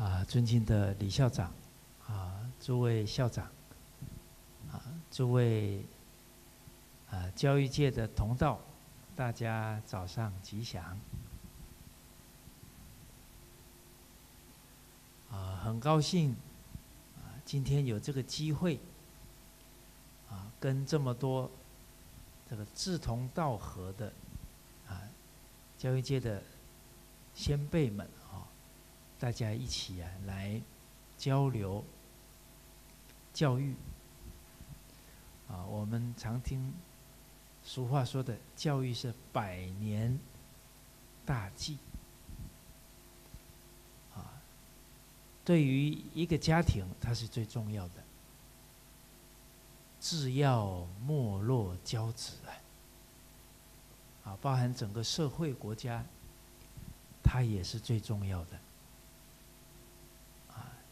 啊，尊敬的李校长，啊，诸位校长，啊，诸位啊，教育界的同道，大家早上吉祥。啊，很高兴啊，今天有这个机会啊，跟这么多这个志同道合的啊，教育界的先辈们。大家一起啊，来交流教育啊。我们常听俗话说的，教育是百年大计啊。对于一个家庭，它是最重要的。制要没落交子啊，啊，包含整个社会国家，它也是最重要的。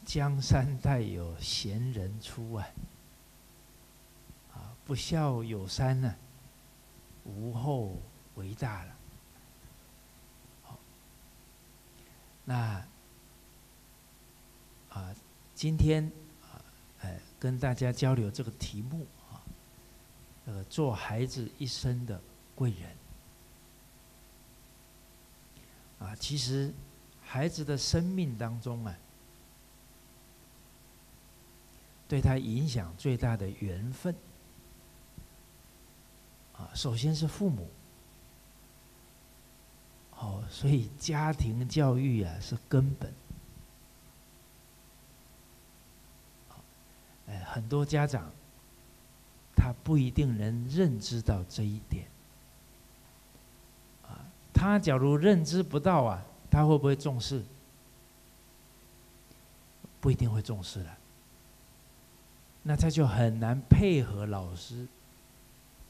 江山代有贤人出啊！啊，不孝有三呢，无后为大了。好，那啊，今天啊，哎，跟大家交流这个题目啊，呃，做孩子一生的贵人啊，其实孩子的生命当中啊。对他影响最大的缘分啊，首先是父母。哦，所以家庭教育啊是根本。哎，很多家长他不一定能认知到这一点。啊，他假如认知不到啊，他会不会重视？不一定会重视的。那他就很难配合老师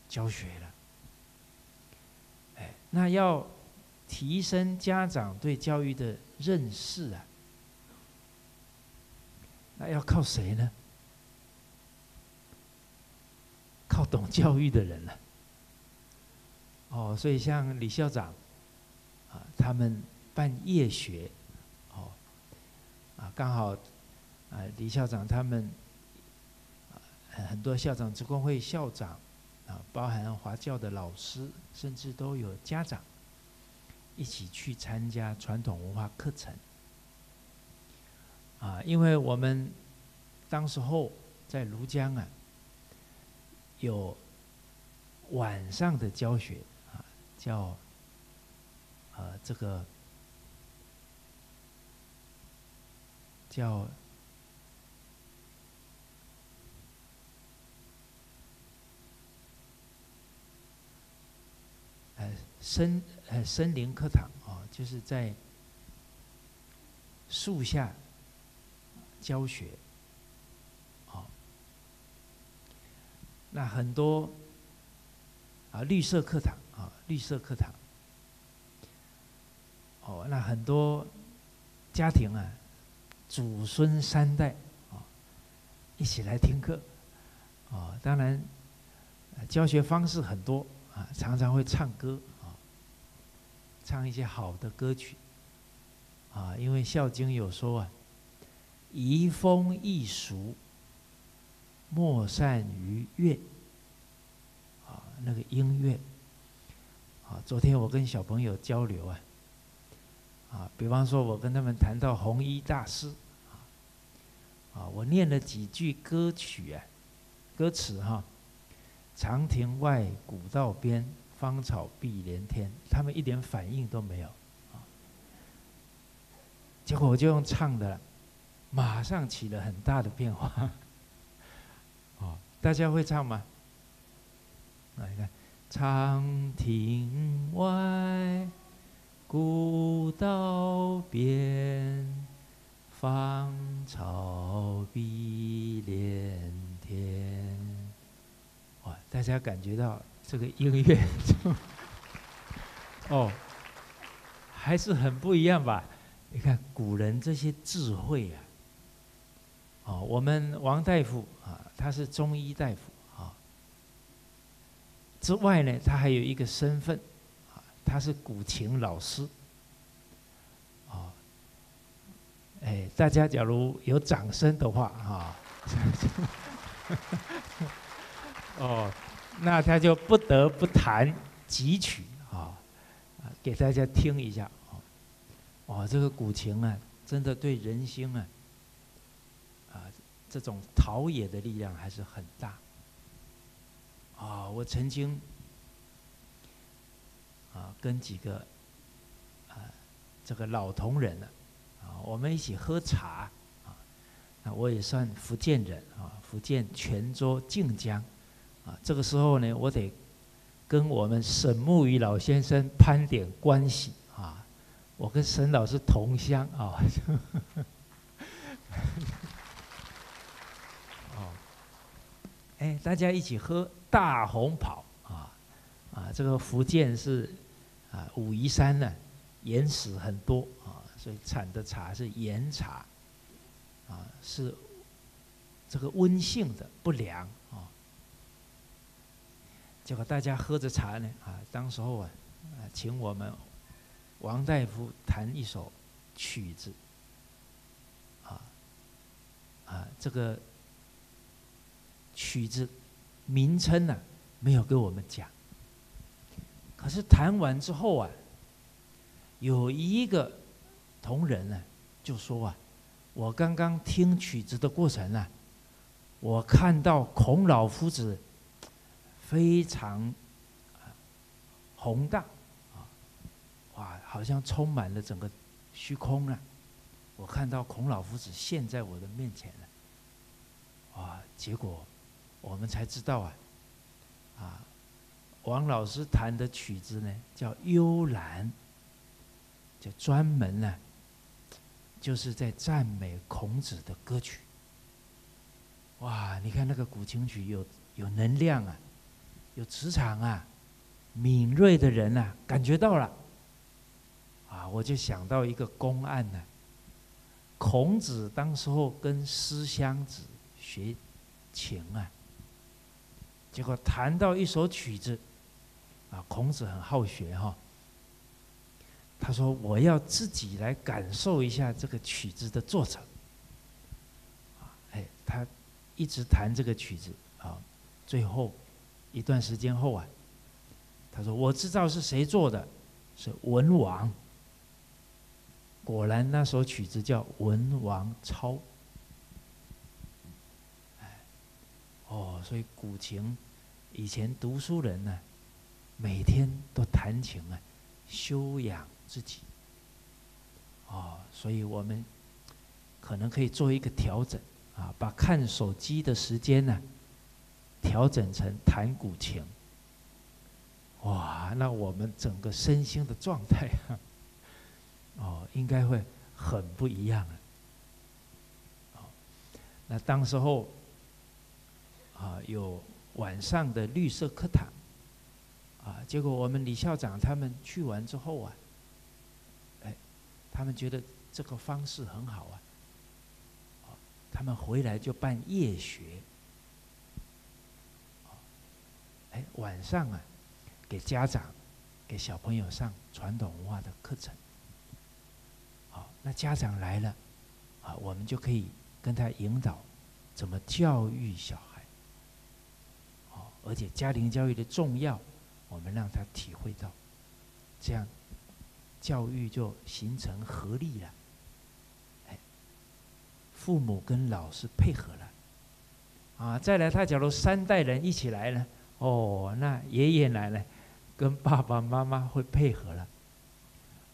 教学了。哎，那要提升家长对教育的认识啊，那要靠谁呢？靠懂教育的人了。哦，所以像李校长啊，他们办夜学，哦，啊，刚好啊，李校长他们。很多校长职工会校长啊，包含华教的老师，甚至都有家长一起去参加传统文化课程啊。因为我们当时候在庐江啊，有晚上的教学啊，叫呃这个叫。呃森呃森林课堂啊，就是在树下教学，哦，那很多啊绿色课堂啊绿色课堂，哦，那很多家庭啊祖孙三代啊一起来听课，哦，当然教学方式很多啊，常常会唱歌啊。唱一些好的歌曲，啊，因为《孝经》有说啊，“移风易俗，莫善于乐。”啊，那个音乐，啊，昨天我跟小朋友交流啊，啊，比方说我跟他们谈到弘一大师，啊，啊，我念了几句歌曲啊，歌词哈，“长亭外，古道边。”芳草碧连天，他们一点反应都没有，啊！结果我就用唱的，马上起了很大的变化，哦，大家会唱吗？来看，长亭外，古道边，芳草碧连天，大家感觉到。这个音乐 就，哦，还是很不一样吧？你看古人这些智慧啊，哦，我们王大夫啊，他是中医大夫啊，之外呢，他还有一个身份啊，他是古琴老师，哦，哎，大家假如有掌声的话，哈，哦，哦。那他就不得不弹几曲啊，啊，给大家听一下，哦，哦，这个古琴啊，真的对人心啊，啊，这种陶冶的力量还是很大。啊，我曾经啊跟几个啊这个老同仁呢，啊，我们一起喝茶啊，那我也算福建人啊，福建泉州晋江。这个时候呢，我得跟我们沈木鱼老先生攀点关系啊，我跟沈老师同乡啊，哦，哎，大家一起喝。大红袍啊啊，这个福建是啊武夷山呢，岩石很多啊，所以产的茶是岩茶啊，是这个温性的不凉。结果大家喝着茶呢啊，当时候啊啊，请我们王大夫弹一首曲子啊啊，这个曲子。名称呢，没有跟我们讲。可是谈完之后啊，有一个同仁呢，就说啊，我刚刚听曲子的过程啊，我看到孔老夫子非常宏大啊，哇，好像充满了整个虚空啊。我看到孔老夫子现在我的面前了，哇，结果。我们才知道啊，啊，王老师弹的曲子呢叫《幽兰》，就专门呢，就是在赞美孔子的歌曲。哇，你看那个古琴曲有有能量啊，有磁场啊，敏锐的人呐感觉到了，啊，我就想到一个公案呢，孔子当时候跟思襄子学琴啊。结果弹到一首曲子，啊，孔子很好学哈。他说：“我要自己来感受一下这个曲子的作者。”啊，哎，他一直弹这个曲子啊，最后一段时间后啊，他说：“我知道是谁做的，是文王。”果然那首曲子叫《文王操》。哦，所以古琴。以前读书人呢，每天都弹琴啊，修养自己。哦，所以我们可能可以做一个调整啊，把看手机的时间呢，调整成弹古琴。哇，那我们整个身心的状态，哦，应该会很不一样啊。哦，那当时候啊有。晚上的绿色课堂，啊，结果我们李校长他们去完之后啊，哎，他们觉得这个方式很好啊，他们回来就办夜学，哎，晚上啊，给家长、给小朋友上传统文化的课程，好，那家长来了，啊，我们就可以跟他引导怎么教育小孩。而且家庭教育的重要，我们让他体会到，这样教育就形成合力了。父母跟老师配合了，啊，再来他假如三代人一起来呢，哦，那爷爷奶奶跟爸爸妈妈会配合了。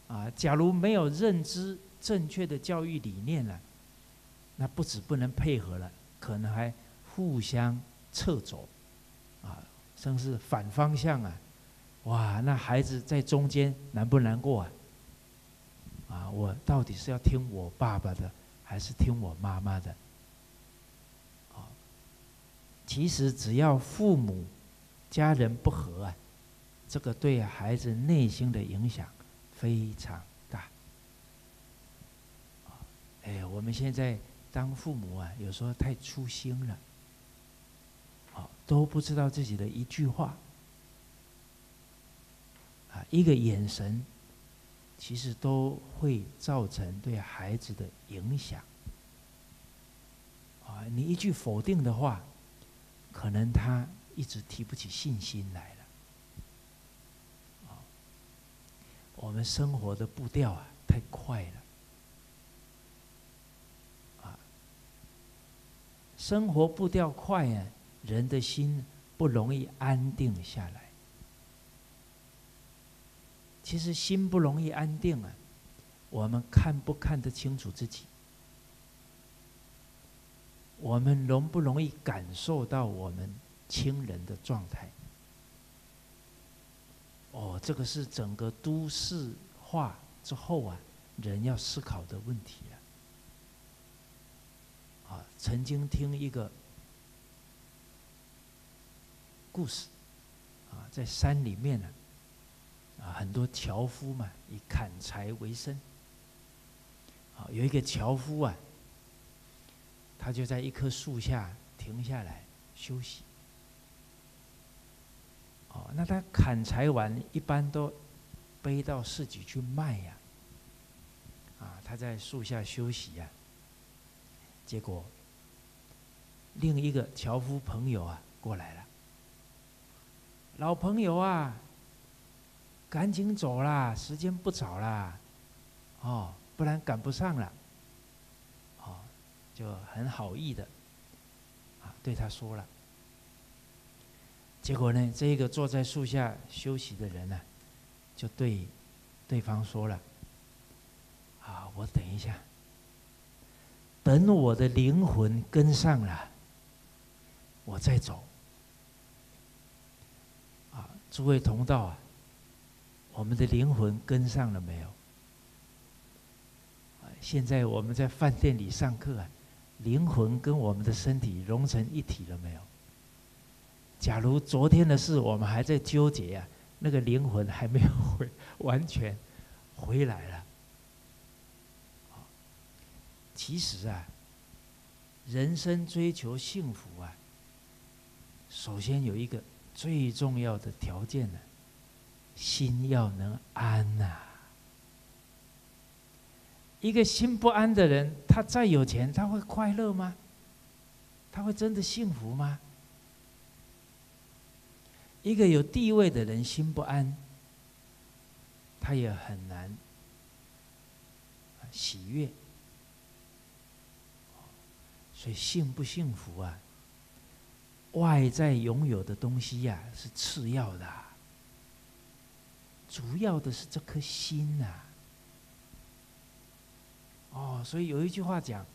啊，假如没有认知正确的教育理念了，那不止不能配合了，可能还互相撤走。啊，甚至反方向啊！哇，那孩子在中间难不难过啊？啊，我到底是要听我爸爸的，还是听我妈妈的？啊，其实只要父母、家人不和啊，这个对孩子内心的影响非常大。哎，我们现在当父母啊，有时候太粗心了。都不知道自己的一句话，啊，一个眼神，其实都会造成对孩子的影响。啊，你一句否定的话，可能他一直提不起信心来了。我们生活的步调啊太快了。啊，生活步调快啊，人的心不容易安定下来。其实心不容易安定啊，我们看不看得清楚自己？我们容不容易感受到我们亲人的状态？哦，这个是整个都市化之后啊，人要思考的问题啊。啊，曾经听一个故事，啊，在山里面呢，啊，很多樵夫嘛，以砍柴为生。啊，有一个樵夫啊。他就在一棵树下停下来休息。哦，那他砍柴完，一般都背到市集去卖呀。啊，他在树下休息呀。结果，另一个樵夫朋友啊过来了。老朋友啊，赶紧走啦，时间不早啦，哦，不然赶不上了。哦就很好意的，啊，对他说了。结果呢，这个坐在树下休息的人呢，就对对方说了：“啊，我等一下，等我的灵魂跟上了，我再走。”啊，诸位同道啊，我们的灵魂跟上了没有？现在我们在饭店里上课啊。灵魂跟我们的身体融成一体了没有？假如昨天的事我们还在纠结呀，那个灵魂还没有回完全回来了。其实啊，人生追求幸福啊，首先有一个最重要的条件呢，心要能安呐。一个心不安的人，他再有钱，他会快乐吗？他会真的幸福吗？一个有地位的人心不安，他也很难喜悦。所以幸不幸福啊？外在拥有的东西呀是次要的，主要的是这颗心呐。哦，所以有一句话讲，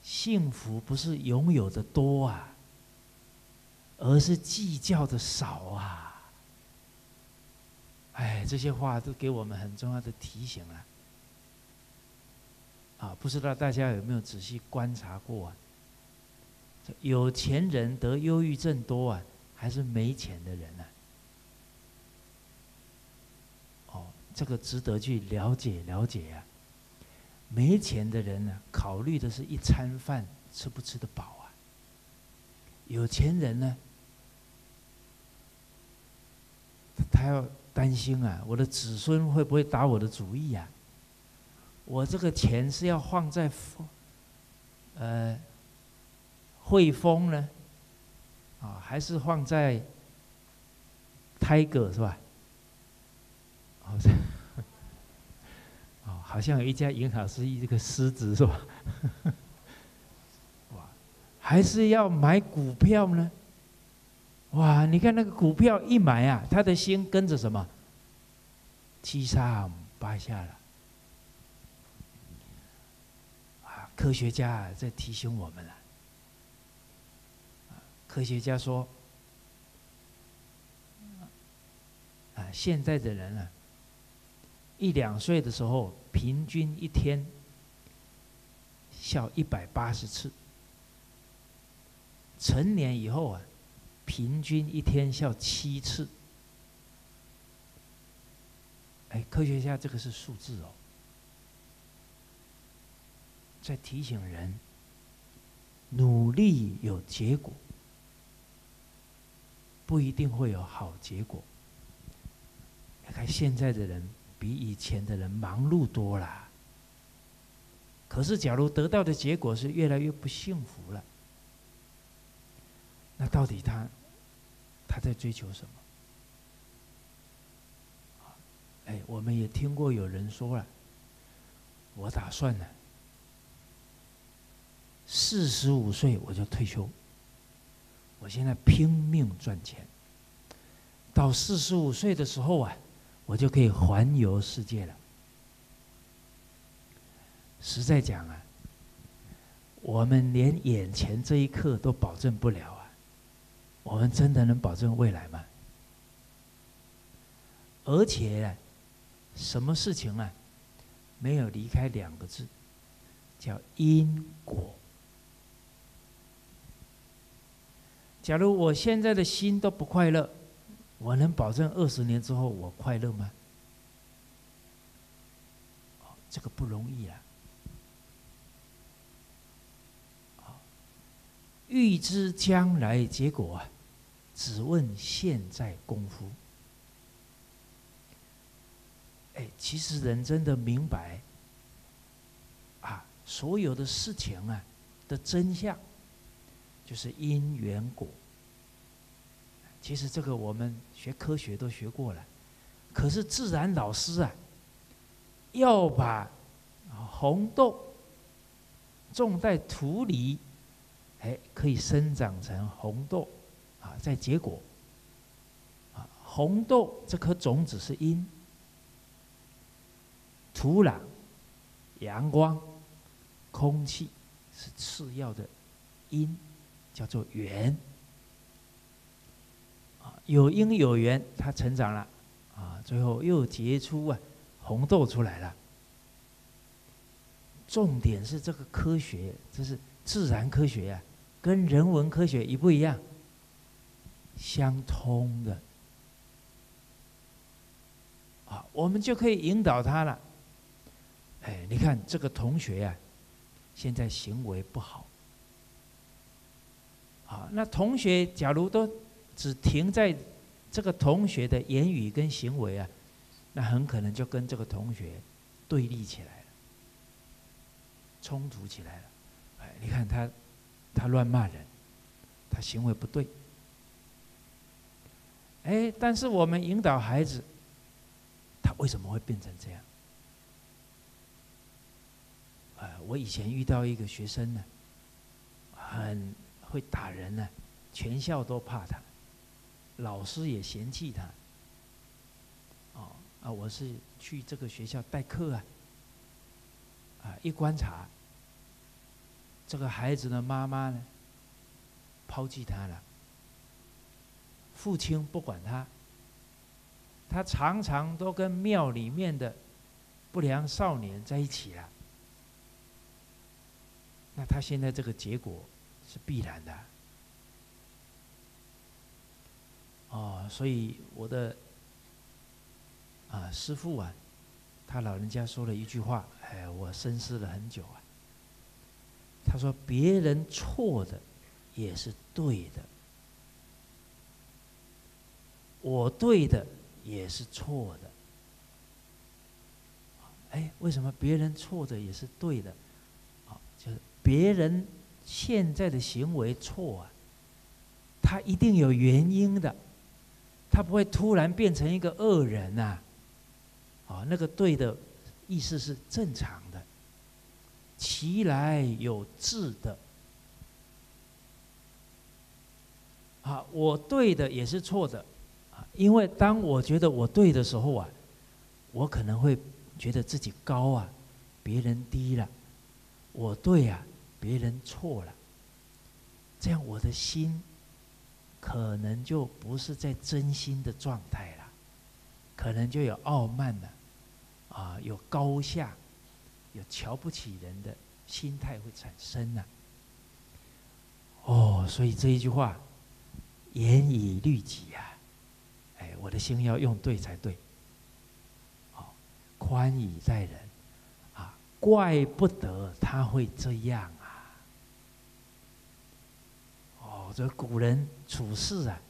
幸福不是拥有的多啊，而是计较的少啊。哎，这些话都给我们很重要的提醒了。啊，不知道大家有没有仔细观察过啊？有钱人得忧郁症多啊，还是没钱的人呢？哦，这个值得去了解了解呀。没钱的人呢，考虑的是一餐饭吃不吃得饱啊。有钱人呢，还要担心啊，我的子孙会不会打我的主意啊？我这个钱是要放在呃汇丰呢，啊，还是放在泰戈是吧？好像。好像有一家银行是一个狮子是吧？哇，还是要买股票呢？哇，你看那个股票一买啊，他的心跟着什么？七上八下了。啊，科学家在提醒我们了。科学家说，啊，现在的人啊。一两岁的时候，平均一天笑一百八十次；成年以后啊，平均一天笑七次。哎，科学家这个是数字哦，在提醒人：努力有结果，不一定会有好结果。你看现在的人。比以前的人忙碌多了。可是，假如得到的结果是越来越不幸福了，那到底他他在追求什么？哎，我们也听过有人说了，我打算呢，四十五岁我就退休，我现在拼命赚钱，到四十五岁的时候啊，我就可以环游世界了。实在讲啊，我们连眼前这一刻都保证不了，我们真的能保证未来吗？而且。什么事情啊？没有离开两个字，叫因果。假如我现在的心都不快乐，我能保证二十年之后我快乐吗？哦这个不容易啊！预知将来结果啊，只问现在功夫。哎，其实人真的明白，啊，所有的事情啊的真相，就是因缘果。其实这个我们学科学都学过了，可是自然老师啊，要把红豆种在土里，哎，可以生长成红豆，啊，在结果。啊，红豆这颗种子是因。土壤、阳光、空气是次要的因，叫做缘。啊，有因有缘，它成长了，啊，最后又结出啊红豆出来了。重点是这个科学，这是自然科学啊，跟人文科学一不一样？相通的。啊，我们就可以引导他了。哎，你看这个同学呀，现在行为不好。啊，那同学假如都只停在这个同学的言语跟行为啊，那很可能就跟这个同学对立起来了，冲突起来了。哎，你看他，他乱骂人，他行为不对。哎，但是我们引导孩子，他为什么会变成这样？我以前遇到一个学生呢，很会打人呢，全校都怕他，老师也嫌弃他。哦，啊，我是去这个学校代课啊，啊，一观察，这个孩子的妈妈呢，抛弃他了，父亲不管他，他常常都跟庙里面的不良少年在一起了。那他现在这个结果是必然的，哦，所以我的啊师父啊，他老人家说了一句话，哎，我深思了很久啊。他说：“别人错的也是对的，我对的也是错的。”哎，为什么别人错的也是对的？啊，就是。别人现在的行为错啊，他一定有原因的，他不会突然变成一个恶人呐。啊，那个对的意思是正常的，其来有志的。啊，我对的也是错的，因为当我觉得我对的时候啊，我可能会觉得自己高啊，别人低了，我对啊。别人错了，这样我的心可能就不是在真心的状态了，可能就有傲慢了，啊，有高下，有瞧不起人的心态会产生了。哦，所以这一句话，严以律己啊，我的心要用对才对。好，宽以待人，啊，怪不得他会这样啊！哦。这古人处事啊，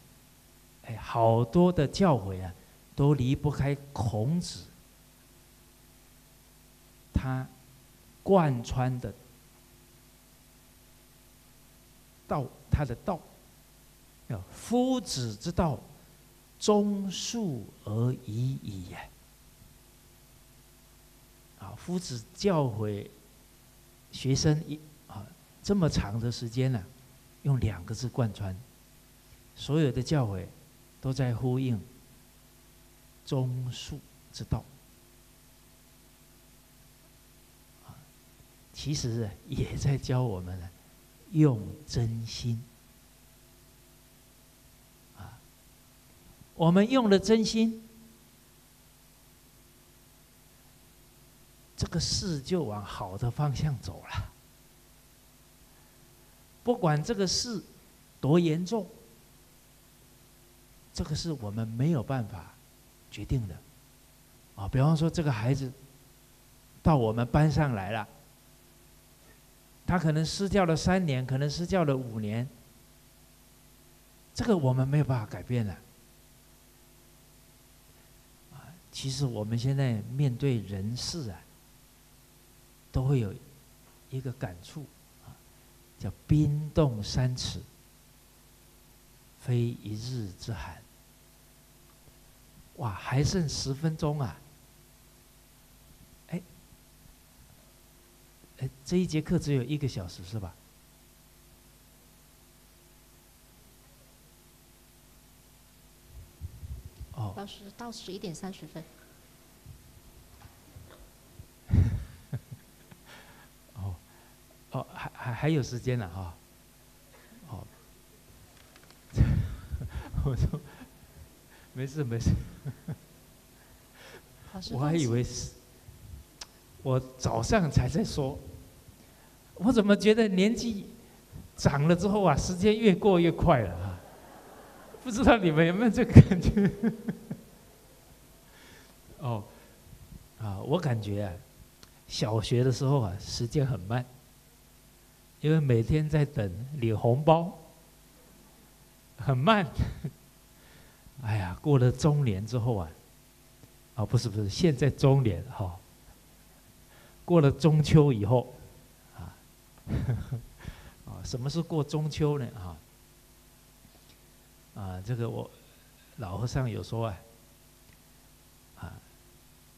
哎，好多的教诲啊，都离不开孔子他贯穿的道，他的道，夫子之道，忠恕而已矣。啊，夫子教诲学生一啊这么长的时间呢，用两个字贯穿，所有的教诲都在呼应忠恕之道。啊其实也在教我们呢，用真心。我们用了真心，这个事就往好的方向走了。不管这个事多严重，这个是我们没有办法决定的。啊，比方说这个孩子到我们班上来了。他可能失教了三年，可能失教了五年，这个我们没有办法改变了。啊，其实我们现在面对人事啊，都会有一个感触啊，叫冰冻三尺，非一日之寒。哇，还剩十分钟啊！哎，这一节课只有一个小时是吧？哦，到十到十一点三十分。哦，哦，还还还有时间呢哈。哦，我说没事没事。我还以为是。我早上才在说，我怎么觉得年纪长了之后啊，时间越过越快了啊？不知道你们有没有这个感觉？哦，啊，我感觉啊，小学的时候啊，时间很慢，因为每天在等领红包，很慢。哎呀，过了中年之后啊，啊，不是不是，现在中年哈。过了中秋以后，啊，啊，什么是过中秋呢？啊，啊，这个我老和尚有说啊，啊，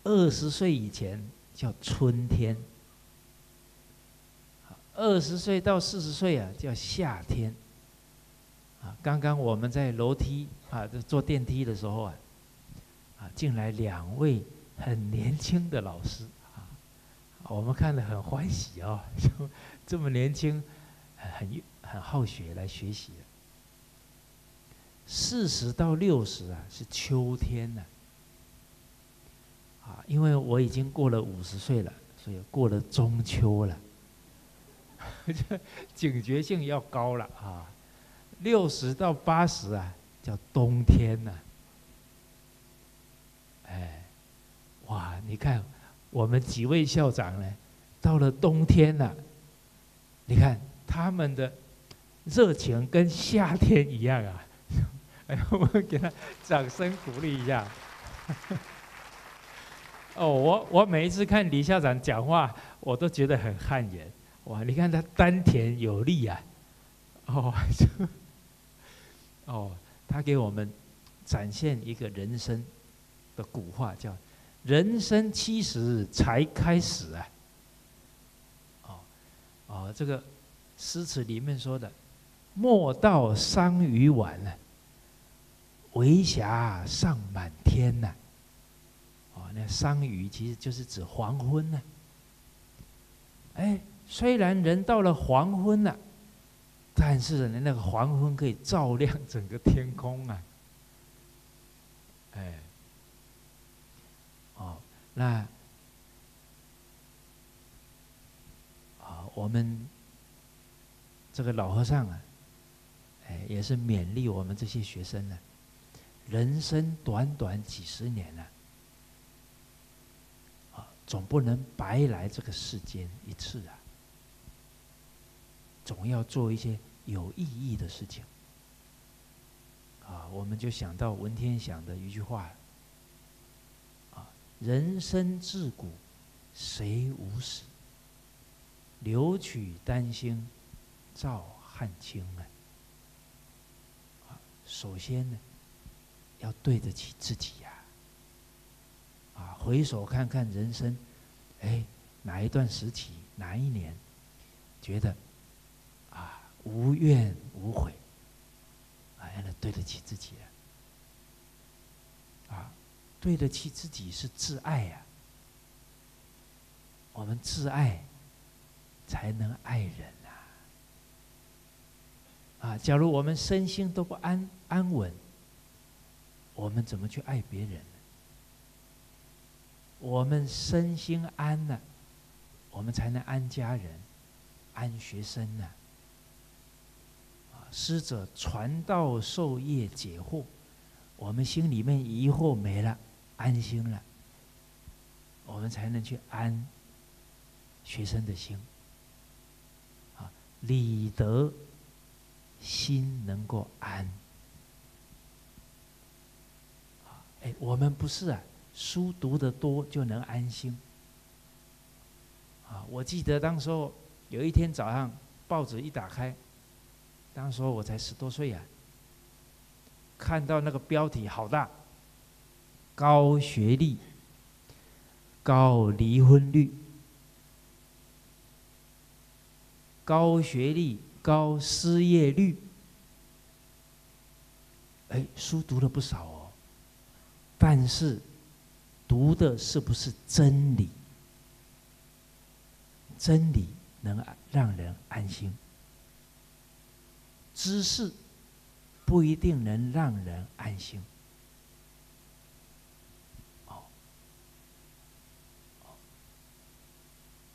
二十岁以前叫春天，二十岁到四十岁啊叫夏天，啊，刚刚我们在楼梯啊这坐电梯的时候啊，啊，进来两位很年轻的老师啊。我们看了很欢喜哦，这么年轻，很很好学来学习。四十到六十啊，是秋天呢。啊，因为我已经过了五十岁了，所以过了中秋了，警觉性要高了啊。六十到八十啊，叫冬天呢。哎，哇，你看。我们几位校长呢，到了冬天了，你看他们的热情跟夏天一样啊！哎，我们给他掌声鼓励一下。哦，我我每一次看李校长讲话，我都觉得很汗颜。哇，你看他丹田有力啊！哦，哦，他给我们展现一个人生的古话，叫。人生七十才开始啊！哦，哦，这个诗词里面说的“莫道桑榆晚呢，微霞尚满天呐。”哦，那桑榆其实就是指黄昏呢。哎，虽然人到了黄昏了，但是呢，那个黄昏可以照亮整个天空啊！哎。那啊，我们这个老和尚啊，哎，也是勉励我们这些学生呢。人生短短几十年呢，啊，总不能白来这个世间一次啊，总要做一些有意义的事情。啊，我们就想到文天祥的一句话。人生自古谁无死？留取丹心照汗青啊！首先呢，要对得起自己呀。啊，回首看看人生，哎，哪一段时期，哪一年，觉得啊无怨无悔，哎，那对得起自己啊。对得起自己是自爱呀。我们自爱，才能爱人啊。啊，假如我们身心都不安安稳，我们怎么去爱别人？我们身心安了，我们才能安家人、安学生呢。啊，师者传道授业解惑，我们心里面疑惑没了，安心了，我们才能去安学生的心。啊，理德心能够安。啊，哎，我们不是啊。书读得多就能安心。啊，我记得当时候有一天早上报纸一打开，当时候我才十多岁呀，看到那个标题好大，高学历、高离婚率、高学历、高失业率，哎，书读了不少哦，但是。读的是不是真理？真理能让人安心，知识不一定能让人安心。哦，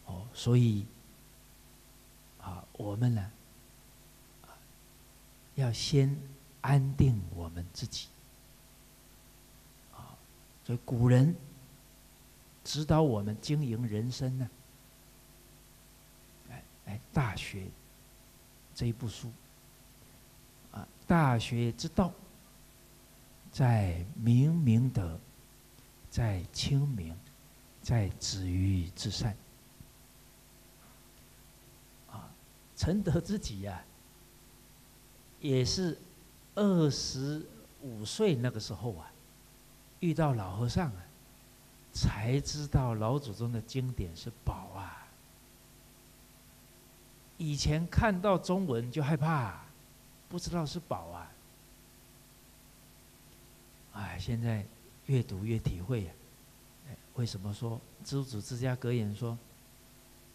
哦，所以啊，我们呢，要先安定我们自己。所以古人指导我们经营人生呢，哎哎，《大学》这一部书啊，《大学之道》在明明德，在亲民，在止于至善啊。承德自己呀，也是二十五岁那个时候啊。遇到老和尚啊，才知道老祖宗的经典是宝啊。以前看到中文就害怕，不知道是宝啊。哎，现在越读越体会呀。为什么说《知祖之家格言》说：“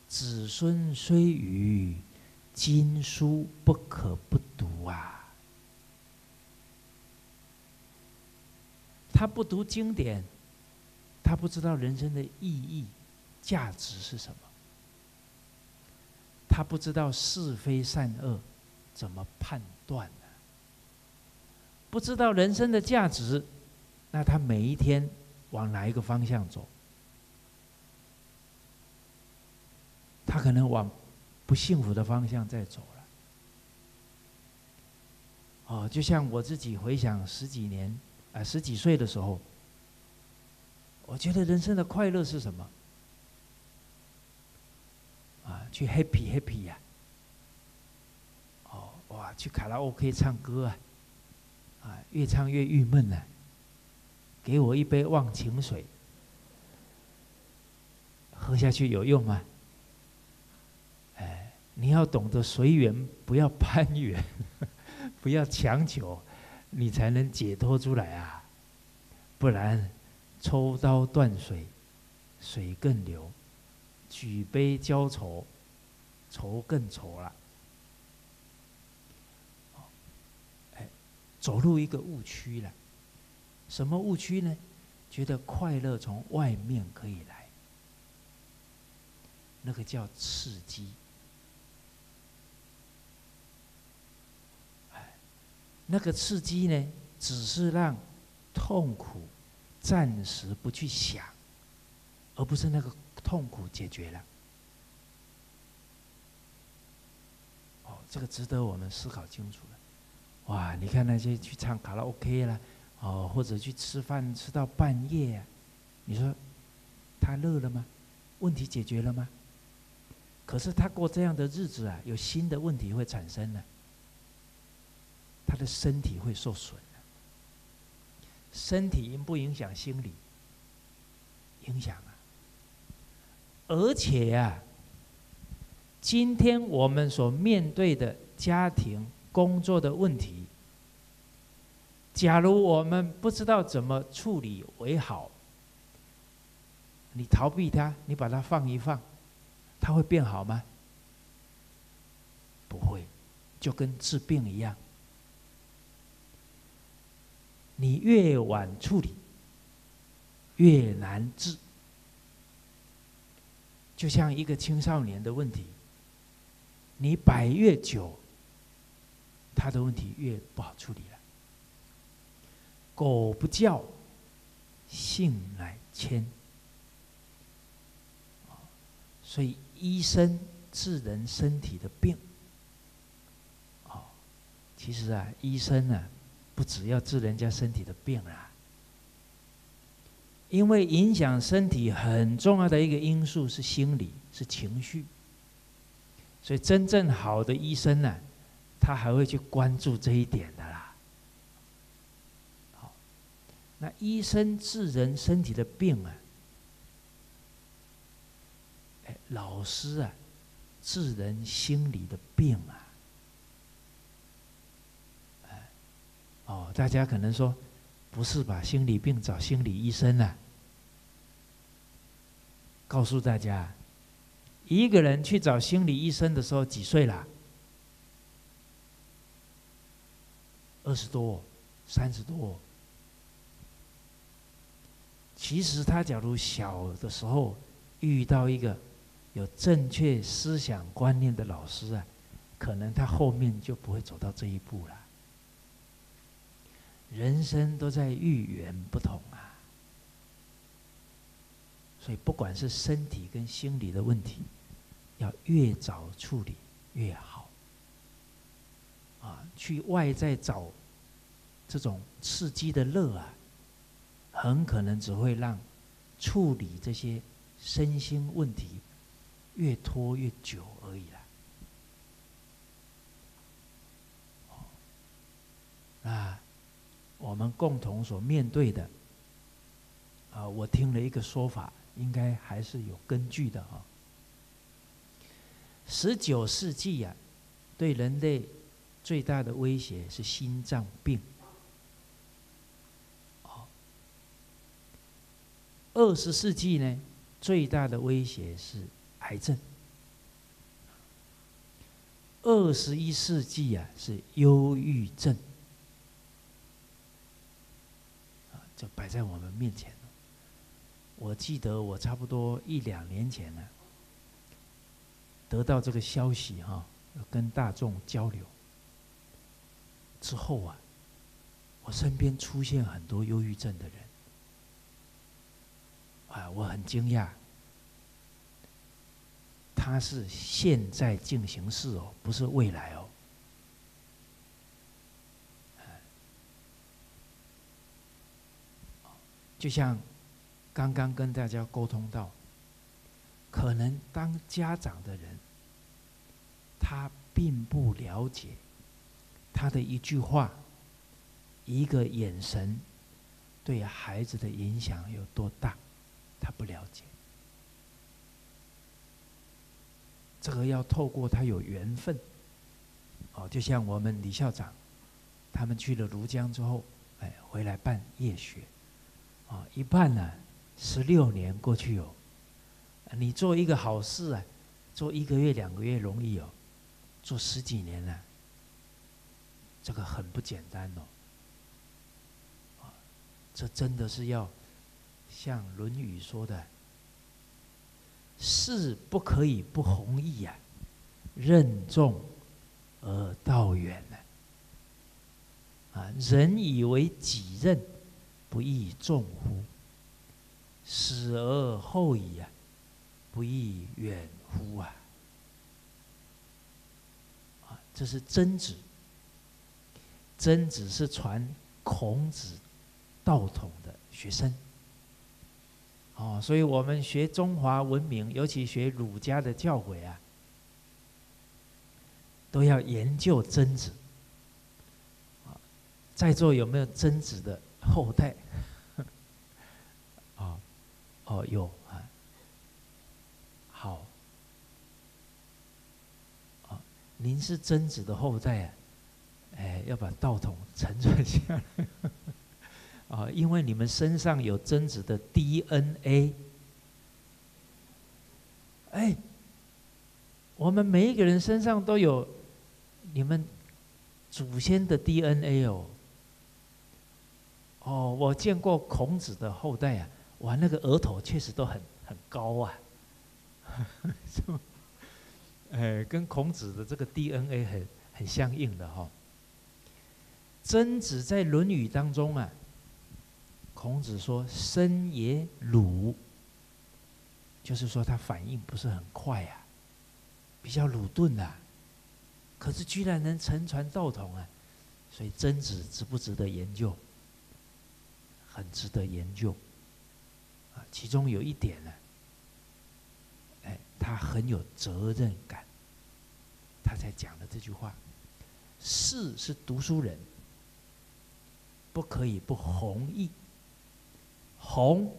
子孙虽愚，经书不可不读啊。”他不读经典，他不知道人生的意义、价值是什么。他不知道是非善恶怎么判断呢？不知道人生的价值，那他每一天往哪一个方向走？他可能往不幸福的方向在走了。哦，就像我自己回想十几年。十几岁的时候，我觉得人生的快乐是什么？啊，去 happy happy 呀！哦，哇，去卡拉 OK 唱歌啊！啊，越唱越郁闷呢。给我一杯忘情水，喝下去有用吗？哎，你要懂得随缘，不要攀缘，不要强求。你才能解脱出来啊！不然，抽刀断水，水更流；举杯浇愁，愁更愁了。哎，走入一个误区了。什么误区呢？觉得快乐从外面可以来，那个叫刺激。那个刺激呢，只是让痛苦暂时不去想，而不是那个痛苦解决了。哦，这个值得我们思考清楚了。哇，你看那些去唱卡拉 OK 了，哦，或者去吃饭吃到半夜，你说他乐了吗？问题解决了吗？可是他过这样的日子啊，有新的问题会产生呢。他的身体会受损身体影不影响心理？影响啊！而且啊，今天我们所面对的家庭、工作的问题，假如我们不知道怎么处理为好，你逃避它，你把它放一放，它会变好吗？不会，就跟治病一样。你越晚处理，越难治。就像一个青少年的问题，你摆越久，他的问题越不好处理了。狗不叫，性乃迁。所以医生治人身体的病，哦，其实啊，医生呢。不只要治人家身体的病啊，因为影响身体很重要的一个因素是心理，是情绪。所以真正好的医生呢，他还会去关注这一点的啦。好，那医生治人身体的病啊，哎，老师啊，治人心理的病啊。哦，大家可能说，不是吧？心理病找心理医生呢？告诉大家，一个人去找心理医生的时候几岁了？二十多、三十多。其实他假如小的时候遇到一个有正确思想观念的老师啊，可能他后面就不会走到这一步了。人生都在遇缘不同啊，所以不管是身体跟心理的问题，要越早处理越好。啊，去外在找这种刺激的乐啊，很可能只会让处理这些身心问题越拖越久而已啦。啊。我们共同所面对的，啊，我听了一个说法，应该还是有根据的啊。十九世纪呀，对人类最大的威胁是心脏病。二十世纪呢，最大的威胁是癌症。二十一世纪啊，是忧郁症。就摆在我们面前我记得我差不多一两年前呢，得到这个消息哈，跟大众交流。之后啊，我身边出现很多忧郁症的人，啊，我很惊讶，他是现在进行式哦，不是未来哦。就像刚刚跟大家沟通到，可能当家长的人，他并不了解他的一句话、一个眼神对孩子的影响有多大，他不了解。这个要透过他有缘分，哦，就像我们李校长，他们去了庐江之后，哎，回来办夜学。啊，一半呢，十六年过去哦，你做一个好事啊，做一个月两个月容易哦，做十几年呢，这个很不简单哦。这真的是要像《论语》说的，事不可以不弘毅呀，任重而道远呢。啊，人以为己任。不亦重乎？死而后已啊！不亦远乎啊！啊，这是曾子。曾子是传孔子道统的学生。哦，所以我们学中华文明，尤其学儒家的教诲啊，都要研究曾子。在座有没有曾子的后代？啊，哦，有啊。好，啊，您是曾子的后代啊，哎，要把道统承传下来。啊，因为你们身上有曾子的 DNA，哎，我们每一个人身上都有你们祖先的 DNA 哦。哦，我见过孔子的后代啊，哇，那个额头确实都很很高啊，是吗？哎，跟孔子的这个 DNA 很很相应的哈。曾子在《论语》当中啊。孔子说：“生也鲁，就是说他反应不是很快啊，比较鲁钝啊。可是居然能承传道统啊，所以曾子值不值得研究？很值得研究啊。其中有一点呢，哎，他很有责任感，他才讲了这句话：士是读书人，不可以不弘毅。”宏，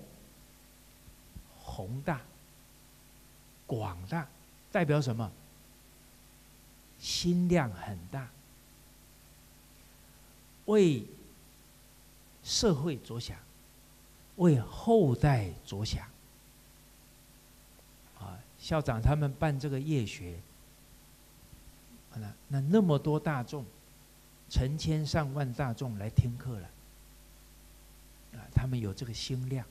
宏大，广大，代表什么？心量很大，为社会着想，为后代着想。啊，校长他们办这个夜学，那那那么多大众，成千上万大众来听课了。啊，他们有这个心量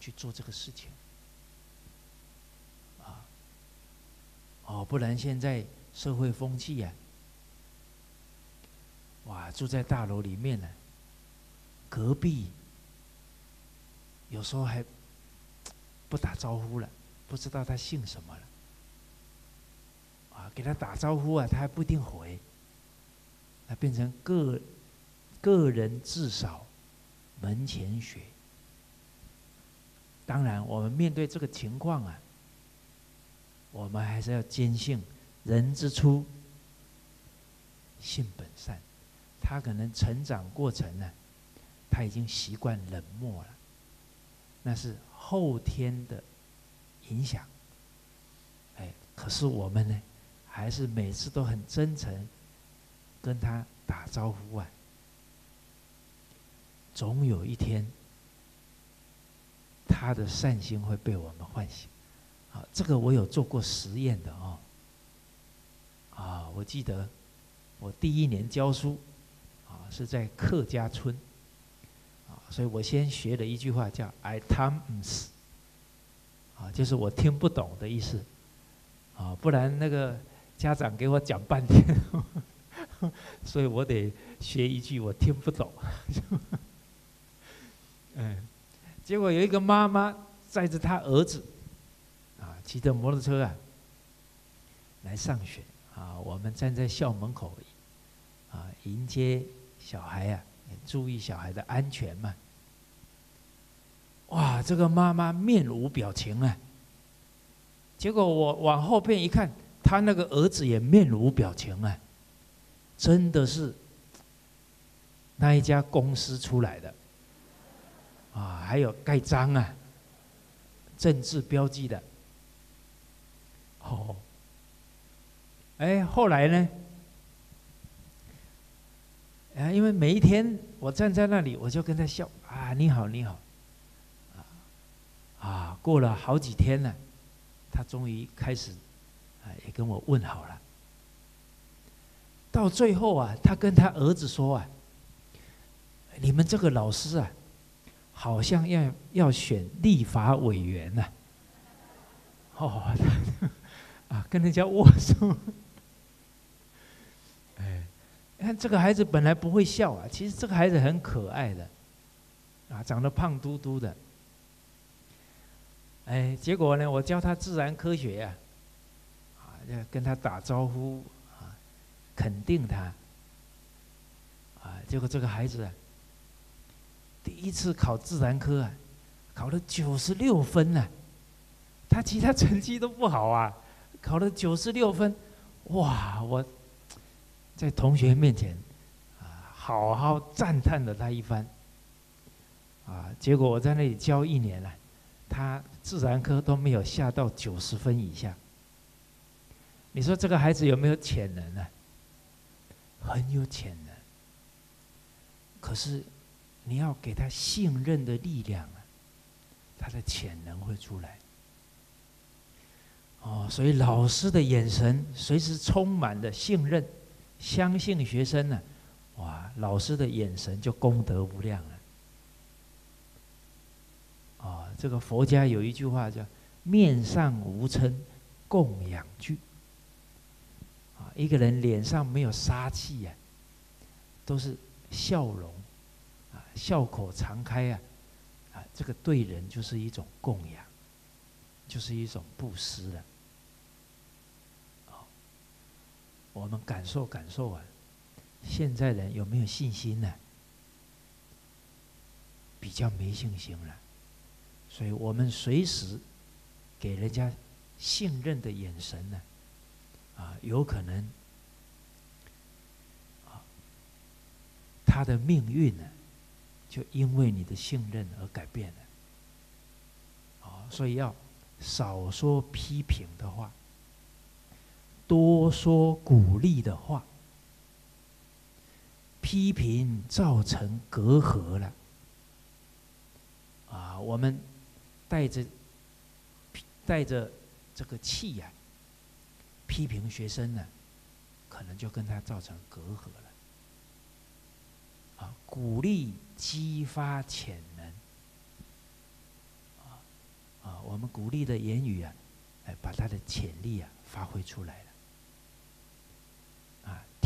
去做这个事情，啊，哦，不然现在社会风气呀，哇，住在大楼里面呢，隔壁有时候还不打招呼了，不知道他姓什么了，啊，给他打招呼啊，他还不一定回，那变成个个人至少。门前雪。当然，我们面对这个情况啊，我们还是要坚信人之初，性本善。他可能成长过程呢，他已经习惯冷漠了，那是后天的影响。哎，可是我们呢，还是每次都很真诚跟他打招呼啊。总有一天，他的善心会被我们唤醒。啊，这个我有做过实验的哦。啊，我记得我第一年教书，啊是在客家村，所以我先学了一句话叫 “I tams”，啊，就是我听不懂的意思。啊，不然那个家长给我讲半天，所以我得学一句我听不懂。嗯，结果有一个妈妈载着她儿子，啊，骑着摩托车啊，来上学啊。我们站在校门口，啊，迎接小孩呀，注意小孩的安全嘛。哇，这个妈妈面无表情啊。结果我往后边一看，他那个儿子也面无表情啊，真的是那一家公司出来的。啊，还有盖章啊，政治标记的。哦，哎，后来呢？啊，因为每一天我站在那里，我就跟他笑啊，你好，你好。啊，啊，过了好几天了，他终于开始啊，也跟我问好了。到最后啊，他跟他儿子说啊：“你们这个老师啊。”好像要要选立法委员呢，哦，啊，跟人家握手，看这个孩子本来不会笑啊，其实这个孩子很可爱的，啊，长得胖嘟嘟的，哎，结果呢，我教他自然科学呀，啊，要跟他打招呼啊，肯定他，啊，结果这个孩子。第一次考自然科啊，考了九十六分呢。他其他成绩都不好啊，考了九十六分，哇！我在同学面前啊，好好赞叹了他一番。啊，结果我在那里教一年了，他自然科都没有下到九十分以下。你说这个孩子有没有潜能呢？很有潜能。可是你要给他信任的力量啊，他的潜能会出来。哦，所以老师的眼神随时充满了信任，相信学生呢，哇，老师的眼神就功德无量了。啊，这个佛家有一句话叫“面上无嗔，供养具”。啊，一个人脸上没有杀气呀，都是笑容，啊，笑口常开呀，啊，这个对人就是一种供养，就是一种布施了。我们感受感受啊，现在人有没有信心呢？比较没信心了，所以我们随时给人家信任的眼神呢，啊，有可能啊，他的命运呢，就因为你的信任而改变了。啊，所以要少说批评的话。多说鼓励的话，批评造成隔阂了。啊，我们带着带着这个气呀，批评学生呢，可能就跟他造成隔阂了。啊，鼓励激发潜能。啊啊，我们鼓励的言语啊，哎，把他的潜力啊发挥出来了。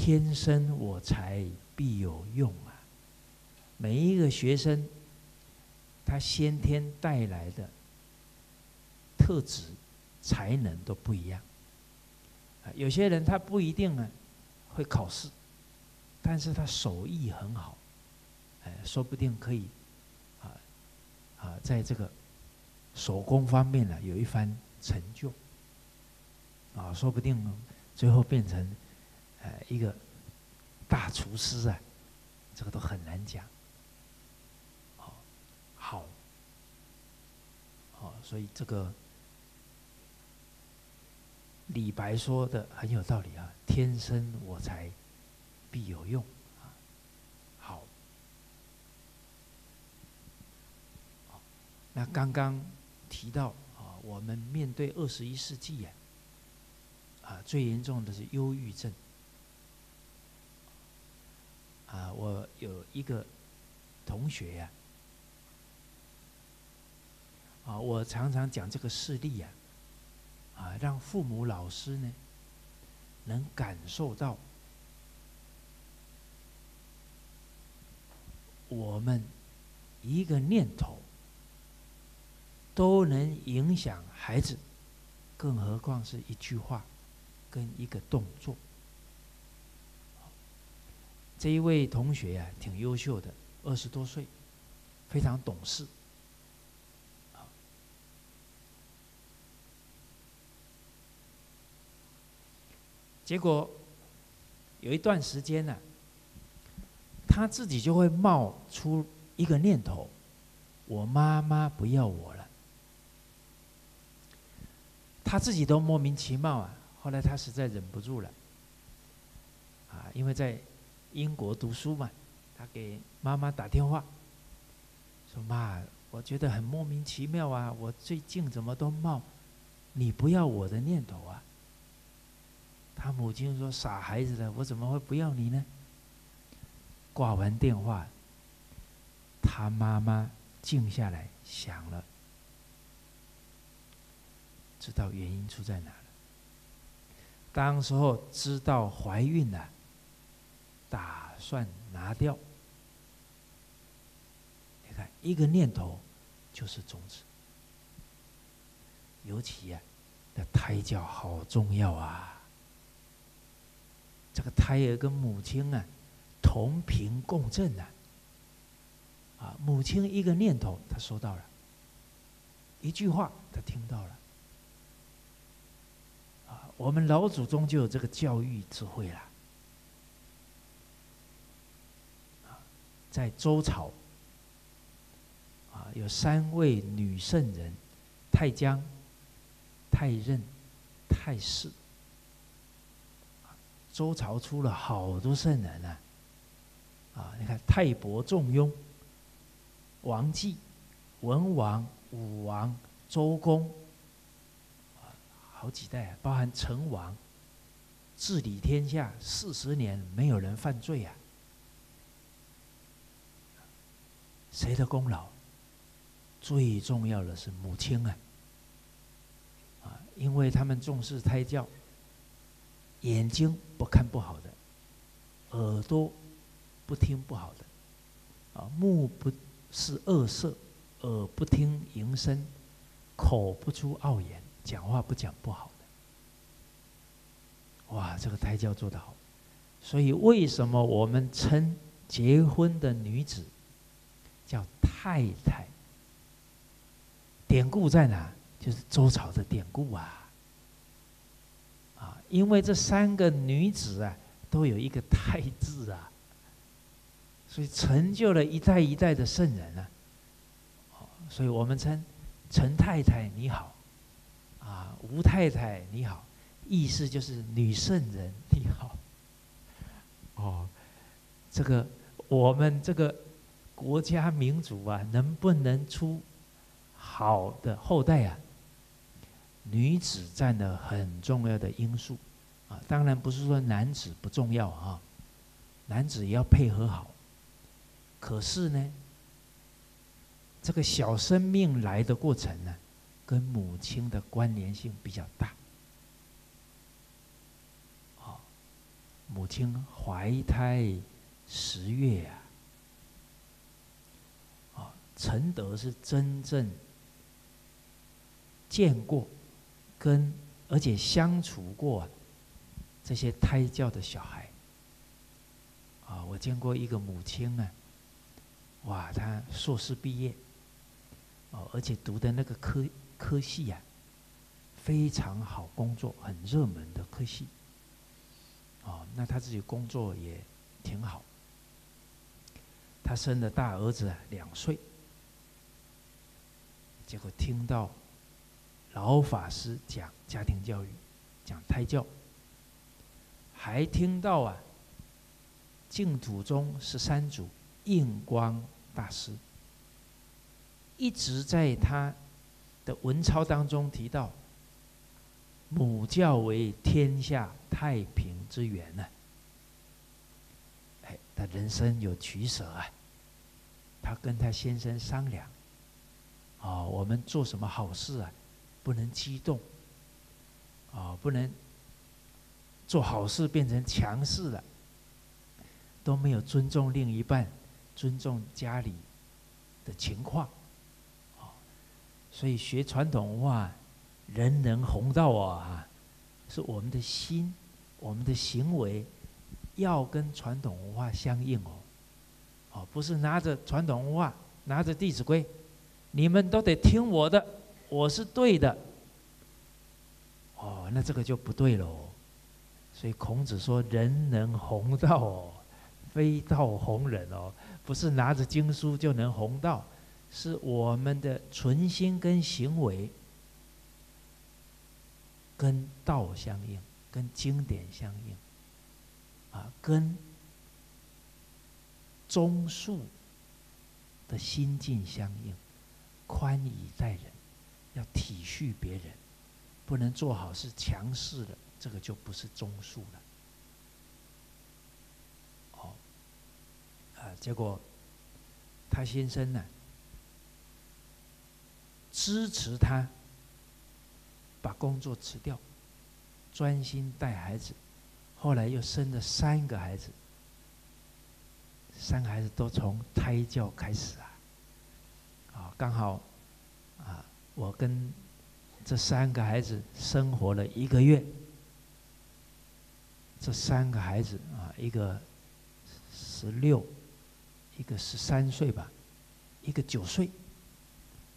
天生我材必有用啊！每一个学生，他先天带来的特质、才能都不一样。啊，有些人他不一定呢会考试，但是他手艺很好，哎，说不定可以啊啊，在这个手工方面呢有一番成就。啊，说不定最后变成。呃，一个大厨师啊，这个都很难讲。好，好，好，所以这个李白说的很有道理啊，“天生我材必有用”。好，那刚刚提到啊，我们面对二十一世纪呀，啊，最严重的是忧郁症。啊，我有一个同学呀，啊，我常常讲这个事例呀，啊，让父母、老师呢，能感受到我们一个念头都能影响孩子，更何况是一句话跟一个动作。这一位同学呀，挺优秀的，二十多岁，非常懂事。结果有一段时间呢，他自己就会冒出一个念头：我妈妈不要我了。他自己都莫名其妙啊。后来他实在忍不住了，啊，因为在。英国读书嘛，他给妈妈打电话，说：“妈，我觉得很莫名其妙啊，我最近怎么都冒你不要我的念头啊？”他母亲说：“傻孩子的，我怎么会不要你呢？”挂完电话，他妈妈静下来想了，知道原因出在哪了。当时候知道怀孕了。打算拿掉，你看一个念头就是种子，尤其呀，的胎教好重要啊！这个胎儿跟母亲啊同频共振啊，啊，母亲一个念头他收到了，一句话他听到了。啊，我们老祖宗就有这个教育智慧了。在周朝，啊，有三位女圣人：太姜、太任、太师。周朝出了好多圣人呢。啊，你看太伯仲雍、王继、文王、武王、周公，好几代啊，包含成王，治理天下四十年，没有人犯罪啊。谁的功劳？最重要的是母亲啊！啊，因为他们重视胎教，眼睛不看不好的，耳朵不听不好的，啊，目不是恶色，耳不听淫声，口不出傲言，讲话不讲不好的。哇，这个胎教做得好，所以为什么我们称结婚的女子？叫太太，典故在哪？就是周朝的典故啊！啊，因为这三个女子啊，都有一个“太”字啊，所以成就了一代一代的圣人啊。所以我们称陈太太你好，啊，吴太太你好，意思就是女圣人你好。哦，这个我们这个。国家民族啊，能不能出好的后代啊？女子占了很重要的因素啊。当然不是说男子不重要啊，男子也要配合好。可是呢，这个小生命来的过程呢，跟母亲的关联性比较大。母亲怀胎十月啊。陈德是真正见过、跟而且相处过这些胎教的小孩。啊，我见过一个母亲啊，哇，她硕士毕业，哦，而且读的那个科科系呀，非常好，工作很热门的科系。哦，那他自己工作也挺好。他生的大儿子两岁。结果听到老法师讲家庭教育，讲胎教，还听到啊净土宗十三祖印光大师一直在他的文抄当中提到母教为天下太平之源呢。哎，他人生有取舍啊，他跟他先生商量。啊，我们做什么好事啊？不能激动，啊，不能做好事变成强势了，都没有尊重另一半，尊重家里的情况，啊，所以学传统文化，人人弘道啊，是我们的心，我们的行为要跟传统文化相应哦，哦，不是拿着传统文化，拿着《弟子规》。你们都得听我的，我是对的。哦，那这个就不对喽。所以孔子说：“人能弘道哦，非道弘人哦，不是拿着经书就能弘道，是我们的存心跟行为跟道相应，跟经典相应，啊，跟中恕的心境相应。”宽以待人，要体恤别人，不能做好事强势的，这个就不是忠恕了。哦，啊，结果他先生呢，支持他把工作辞掉，专心带孩子，后来又生了三个孩子，三个孩子都从胎教开始啊。啊，刚好，啊，我跟这三个孩子生活了一个月。这三个孩子啊，一个十六，一个十三岁吧，一个九岁。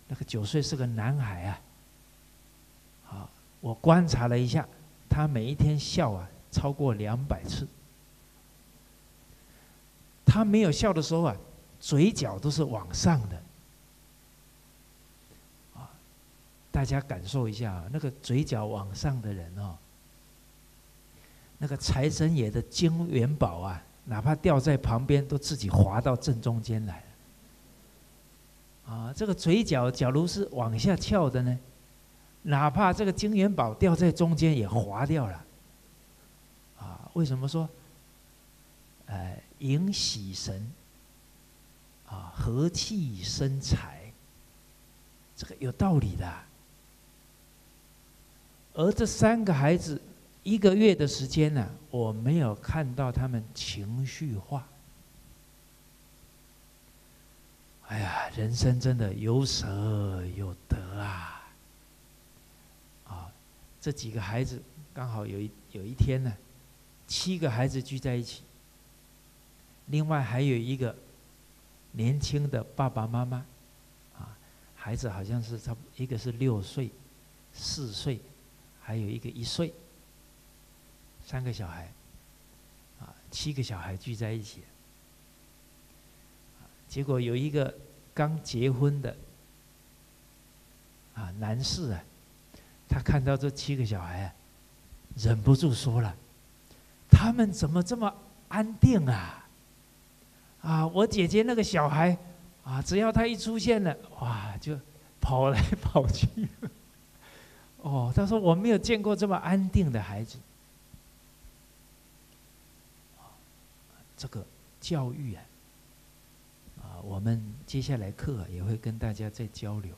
那个九岁是个男孩啊。啊，我观察了一下，他每一天笑啊超过两百次。他没有笑的时候啊，嘴角都是往上的。啊，大家感受一下，那个嘴角往上的人哦，那个财神爷的金元宝啊，哪怕掉在旁边，都自己滑到正中间来了。啊，这个嘴角假如是往下翘的呢，哪怕这个金元宝掉在中间也滑掉了。啊，为什么说？哎。迎喜神，啊，和气生财，这个有道理的。而这三个孩子一个月的时间呢，我没有看到他们情绪化。哎呀，人生真的有舍有得啊！啊，这几个孩子刚好有一有一天呢，七个孩子聚在一起。另外还有一个年轻的爸爸妈妈，啊，孩子好像是差不一个是六岁、四岁，还有一个一岁，三个小孩，啊，七个小孩聚在一起，结果有一个刚结婚的啊男士啊，他看到这七个小孩啊，忍不住说了：“他们怎么这么安定啊？”啊，我姐姐那个小孩，啊，只要他一出现了，哇，就跑来跑去。哦，他说我没有见过这么安定的孩子。这个教育啊，啊，我们接下来课也会跟大家再交流。《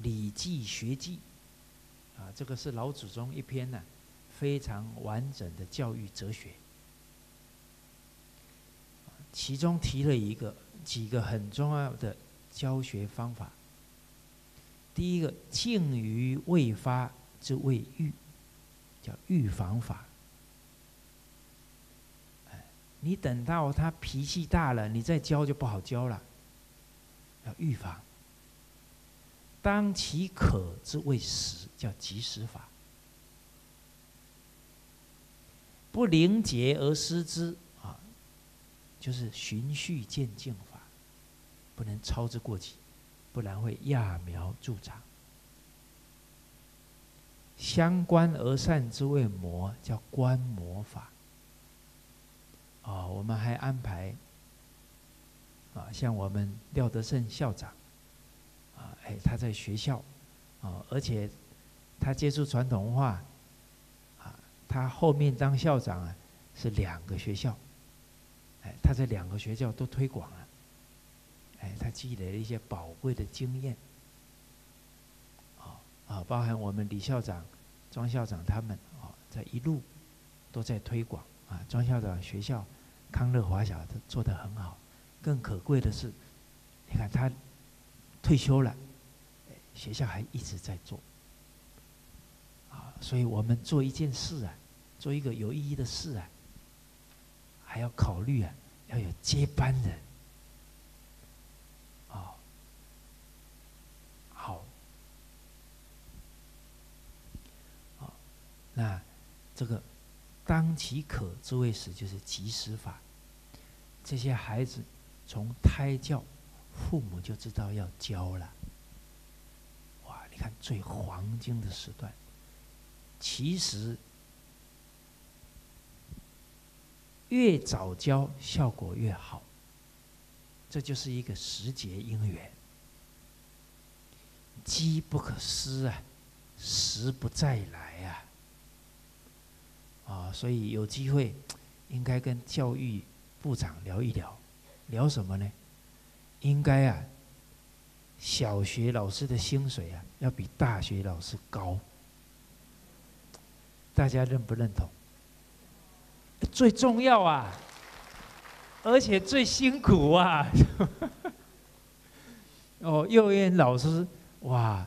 礼记学记》，啊，这个是老祖宗一篇呢非常完整的教育哲学。其中提了一个几个很重要的教学方法。第一个，静于未发之未预，叫预防法。你等到他脾气大了，你再教就不好教了。要预防。当其可之未时，叫及时法。不灵节而失之啊。就是循序渐进法，不能操之过急，不然会揠苗助长。相关而善之谓魔，叫观魔法。啊，我们还安排啊，像我们廖德胜校长，啊，哎，他在学校，啊，而且他接触传统文化，啊，他后面当校长啊，是两个学校。哎，他在两个学校都推广了，哎，他积累了一些宝贵的经验，啊啊，包含我们李校长、庄校长他们啊，在一路都在推广啊。庄校长学校康乐华小都做得很好，更可贵的是，你看他退休了，学校还一直在做，啊，所以我们做一件事啊，做一个有意义的事啊。还要考虑啊，要有接班人，啊，好，好，那这个当其可之谓时，就是及时法。这些孩子从胎教，父母就知道要教了。哇，你看最黄金的时段，其实。越早教效果越好，这就是一个时节因缘。机不可失啊，时不再来啊。所以有机会应该跟教育部长聊一聊，聊什么呢？应该啊，小学老师的薪水啊，要比大学老师高。大家认不认同？最重要啊，而且最辛苦啊！哦，幼儿园老师哇，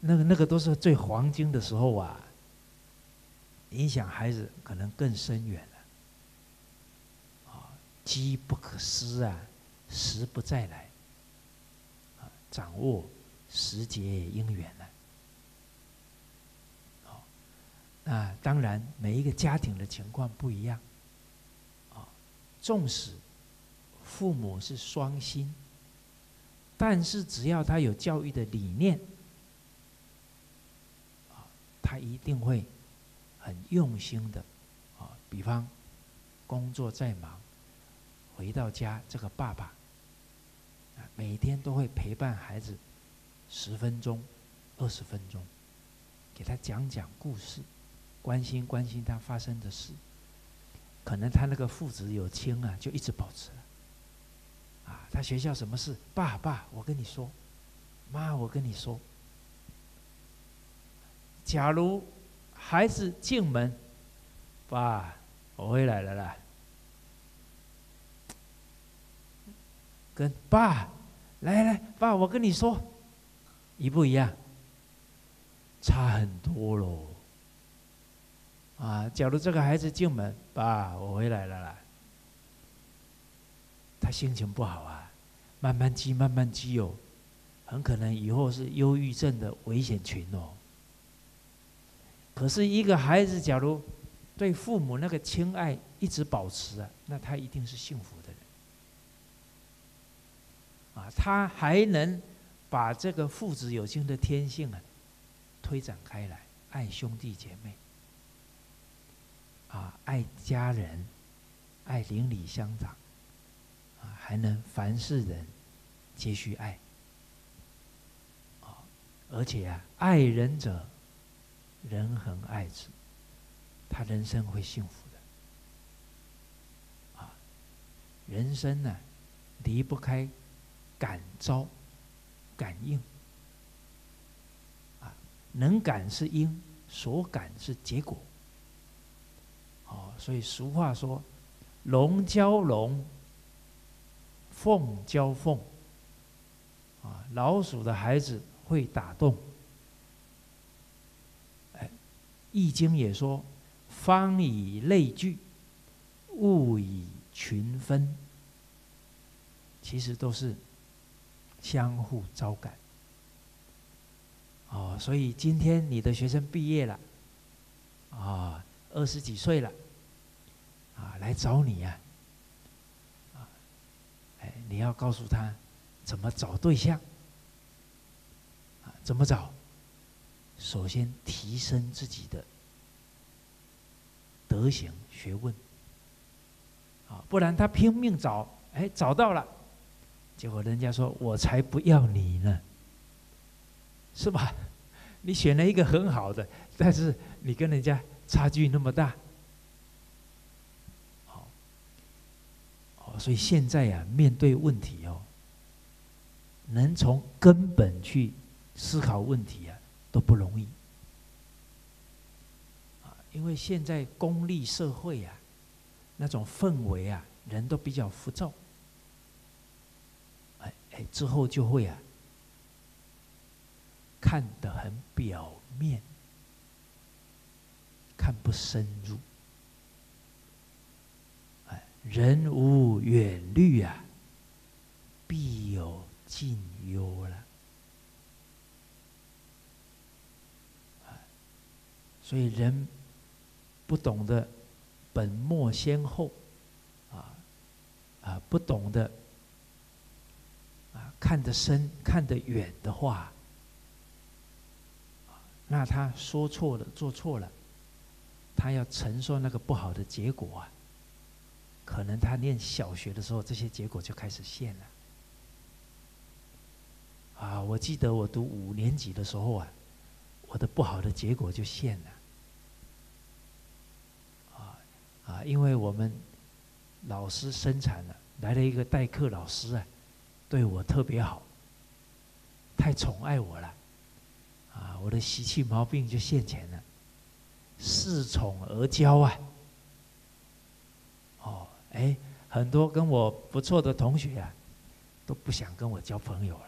那个那个都是最黄金的时候啊，影响孩子可能更深远了。啊，机不可失啊，时不再来，啊掌握时节因缘呢。好，那当然每一个家庭的情况不一样。啊，纵使父母是双薪，但是只要他有教育的理念，啊，他一定会很用心的，啊，比方工作再忙。回到家，这个爸爸啊，每天都会陪伴孩子十分钟、二十分钟，给他讲讲故事，关心关心他发生的事。可能他那个父子有亲啊，就一直保持了。啊，他学校什么事？爸爸，我跟你说；妈，我跟你说。假如孩子进门，爸，我回来了啦。跟爸，来来，爸，我跟你说，一不一样？差很多喽。啊，假如这个孩子进门，爸，我回来了啦，他心情不好啊，慢慢积，慢慢积哦，很可能以后是忧郁症的危险群哦。可是，一个孩子假如对父母那个亲爱一直保持啊，那他一定是幸福的人。啊，他还能把这个父子有亲的天性啊推展开来，爱兄弟姐妹，啊，爱家人，爱邻里乡长，啊，还能凡事人皆须爱，啊，而且啊，爱人者，人恒爱之，他人生会幸福的，啊，人生呢，离不开。感召、感应，啊，能感是因，所感是结果。哦，所以俗话说：“龙交龙，凤交凤。”啊，老鼠的孩子会打洞。哎，《易经》也说：“方以类聚，物以群分。”其实都是。相互招感，哦，所以今天你的学生毕业了，啊，二十几岁了，啊，来找你呀，啊，哎，你要告诉他怎么找对象，啊，怎么找？首先提升自己的德行学问，啊，不然他拼命找，哎，找到了。结果人家说：“我才不要你呢，是吧？你选了一个很好的，但是你跟人家差距那么大，好，哦，所以现在呀，面对问题哦，能从根本去思考问题啊，都不容易啊，因为现在功利社会啊，那种氛围啊，人都比较浮躁。”哎，之后就会啊，看得很表面，看不深入。哎，人无远虑啊，必有近忧了。所以人不懂得本末先后，啊啊，不懂得啊。看得深、看得远的话，那他说错了、做错了，他要承受那个不好的结果啊。可能他念小学的时候，这些结果就开始现了。啊，我记得我读五年级的时候啊，我的不好的结果就现了。啊啊，因为我们老师生产了，来了一个代课老师啊。对我特别好，太宠爱我了，啊，我的习气毛病就现前了，恃宠而骄啊，哦，哎，很多跟我不错的同学啊，都不想跟我交朋友了，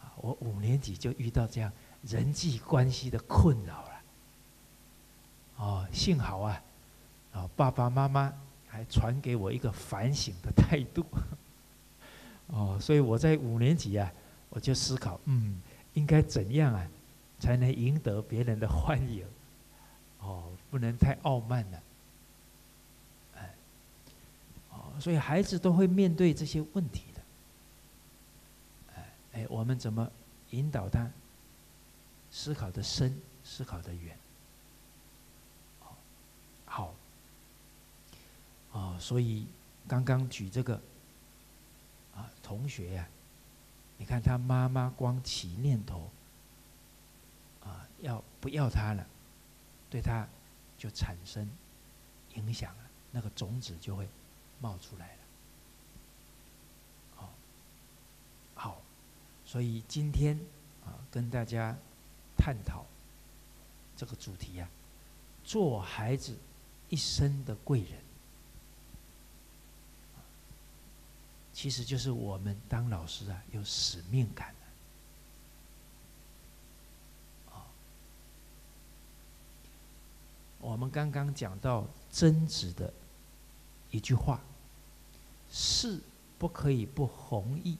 啊，我五年级就遇到这样人际关系的困扰了，哦，幸好啊，啊，爸爸妈妈还传给我一个反省的态度。哦，所以我在五年级啊，我就思考，嗯，应该怎样啊，才能赢得别人的欢迎？哦，不能太傲慢了。哦，所以孩子都会面对这些问题的。哎哎，我们怎么引导他思考的深，思考的远？好。哦，所以刚刚举这个啊，同学呀，你看他妈妈光起念头啊，要不要他了，对他就产生影响了，那个种子就会冒出来了。好，好，所以今天啊，跟大家探讨这个主题呀，做孩子一生的贵人。其实就是我们当老师啊，有使命感的。我们刚刚讲到曾子的一句话：“事不可以不弘毅。”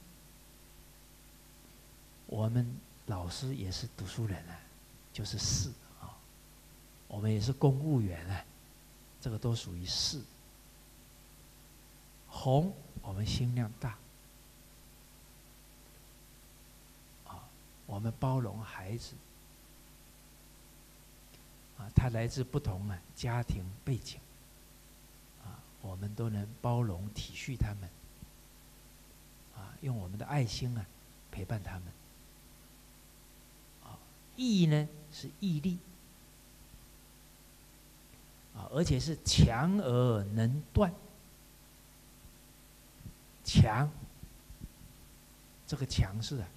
我们老师也是读书人啊，就是事啊。我们也是公务员啊，这个都属于事。弘。我们心量大，啊，我们包容孩子，啊，他来自不同的家庭背景，啊，我们都能包容体恤他们，啊，用我们的爱心啊陪伴他们，啊，义呢是毅力，啊，而且是强而能断。强，这个强势啊，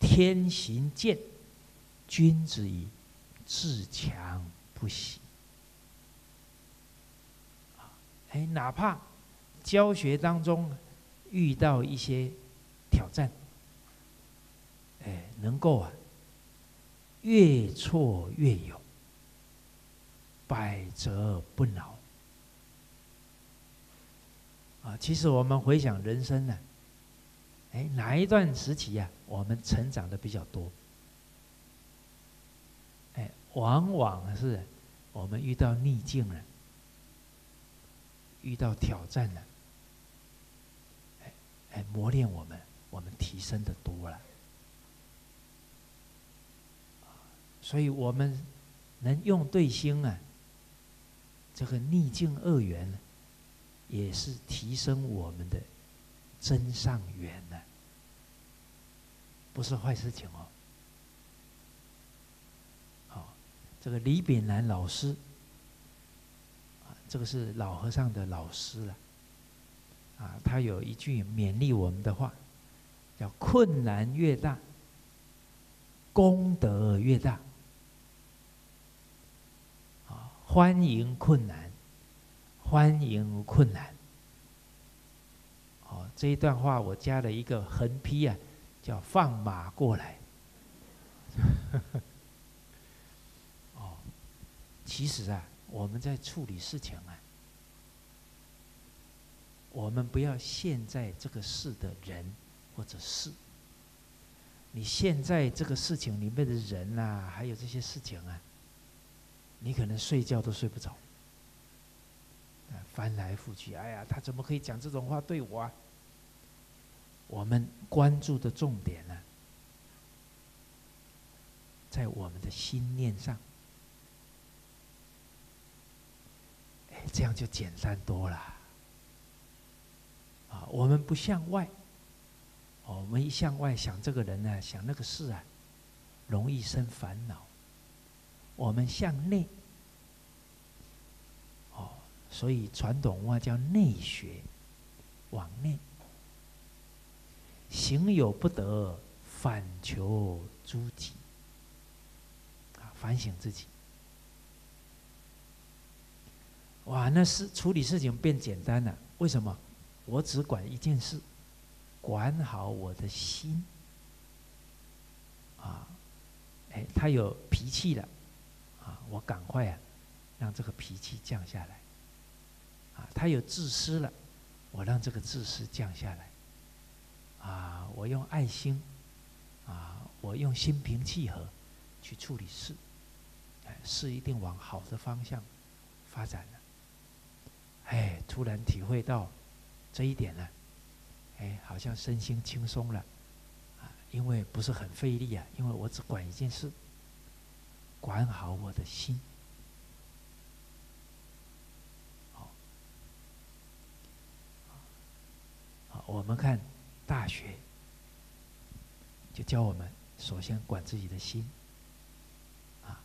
天行健，君子以自强不息。哎，哪怕教学当中遇到一些挑战，哎，能够啊，越挫越勇，百折不挠。啊，其实我们回想人生呢，哎，哪一段时期呀，我们成长的比较多？哎，往往是我们遇到逆境了，遇到挑战了，哎哎，磨练我们，我们提升的多了。所以我们能用对心啊，这个逆境恶缘呢？也是提升我们的真上缘呢，不是坏事情哦。好，这个李炳南老师，啊，这个是老和尚的老师了，啊，他有一句勉励我们的话，叫“困难越大，功德越大”，啊，欢迎困难。欢迎困难。哦，这一段话我加了一个横批啊，叫“放马过来”。哦，其实啊，我们在处理事情啊，我们不要陷在这个事的人或者事。你现在这个事情里面的人呐，还有这些事情啊，你可能睡觉都睡不着。翻来覆去，哎呀，他怎么可以讲这种话对我啊？我们关注的重点呢，在我们的心念上，哎，这样就简单多了。啊，我们不向外，我们一向外想这个人呢，想那个事啊，容易生烦恼。我们向内。所以传统文化叫内学，往内，行有不得，反求诸己，啊，反省自己。哇，那是处理事情变简单了。为什么？我只管一件事，管好我的心。啊，哎，他有脾气了，啊，我赶快啊，让这个脾气降下来。他有自私了，我让这个自私降下来。啊，我用爱心，啊我用心平气和去处理事，哎，事一定往好的方向发展了。哎，突然体会到这一点了，哎，好像身心轻松了，啊，因为不是很费力啊，因为我只管一件事，管好我的心。我们看大学，就教我们首先管自己的心，啊，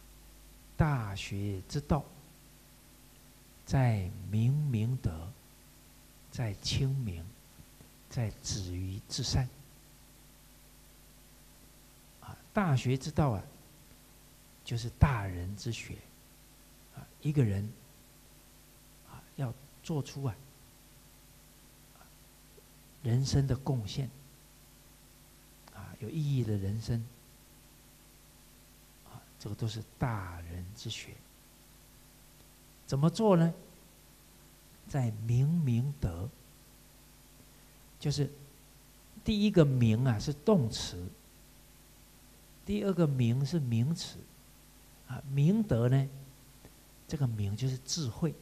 大学之道。在明明德，在清明，在止于至善。啊，大学之道啊，就是大人之学。啊，一个人啊，要做出啊人生的贡献，啊，有意义的人生，啊，这个都是大人之学。怎么做呢？在明明德，就是第一个明啊是动词，第二个明是名词，啊明德呢，这个明就是智慧，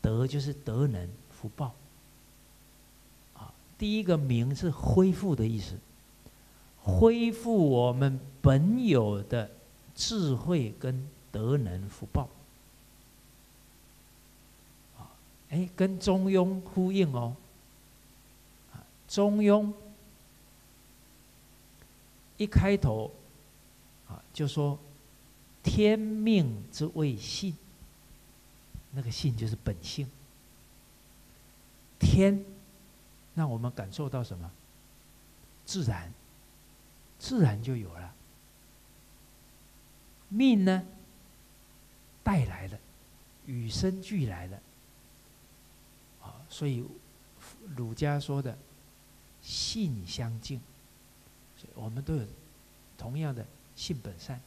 德就是德能福报，第一个明是恢复的意思，恢复我们本有的智慧跟德能福报。哎，跟《中庸》呼应哦。《中庸》一开头啊，就说“天命之谓性”，那个性就是本性。天让我们感受到什么？自然，自然就有了。命呢，带来的，与生俱来的。啊所以，儒家说的“性相近”，我们都有同样的性本善，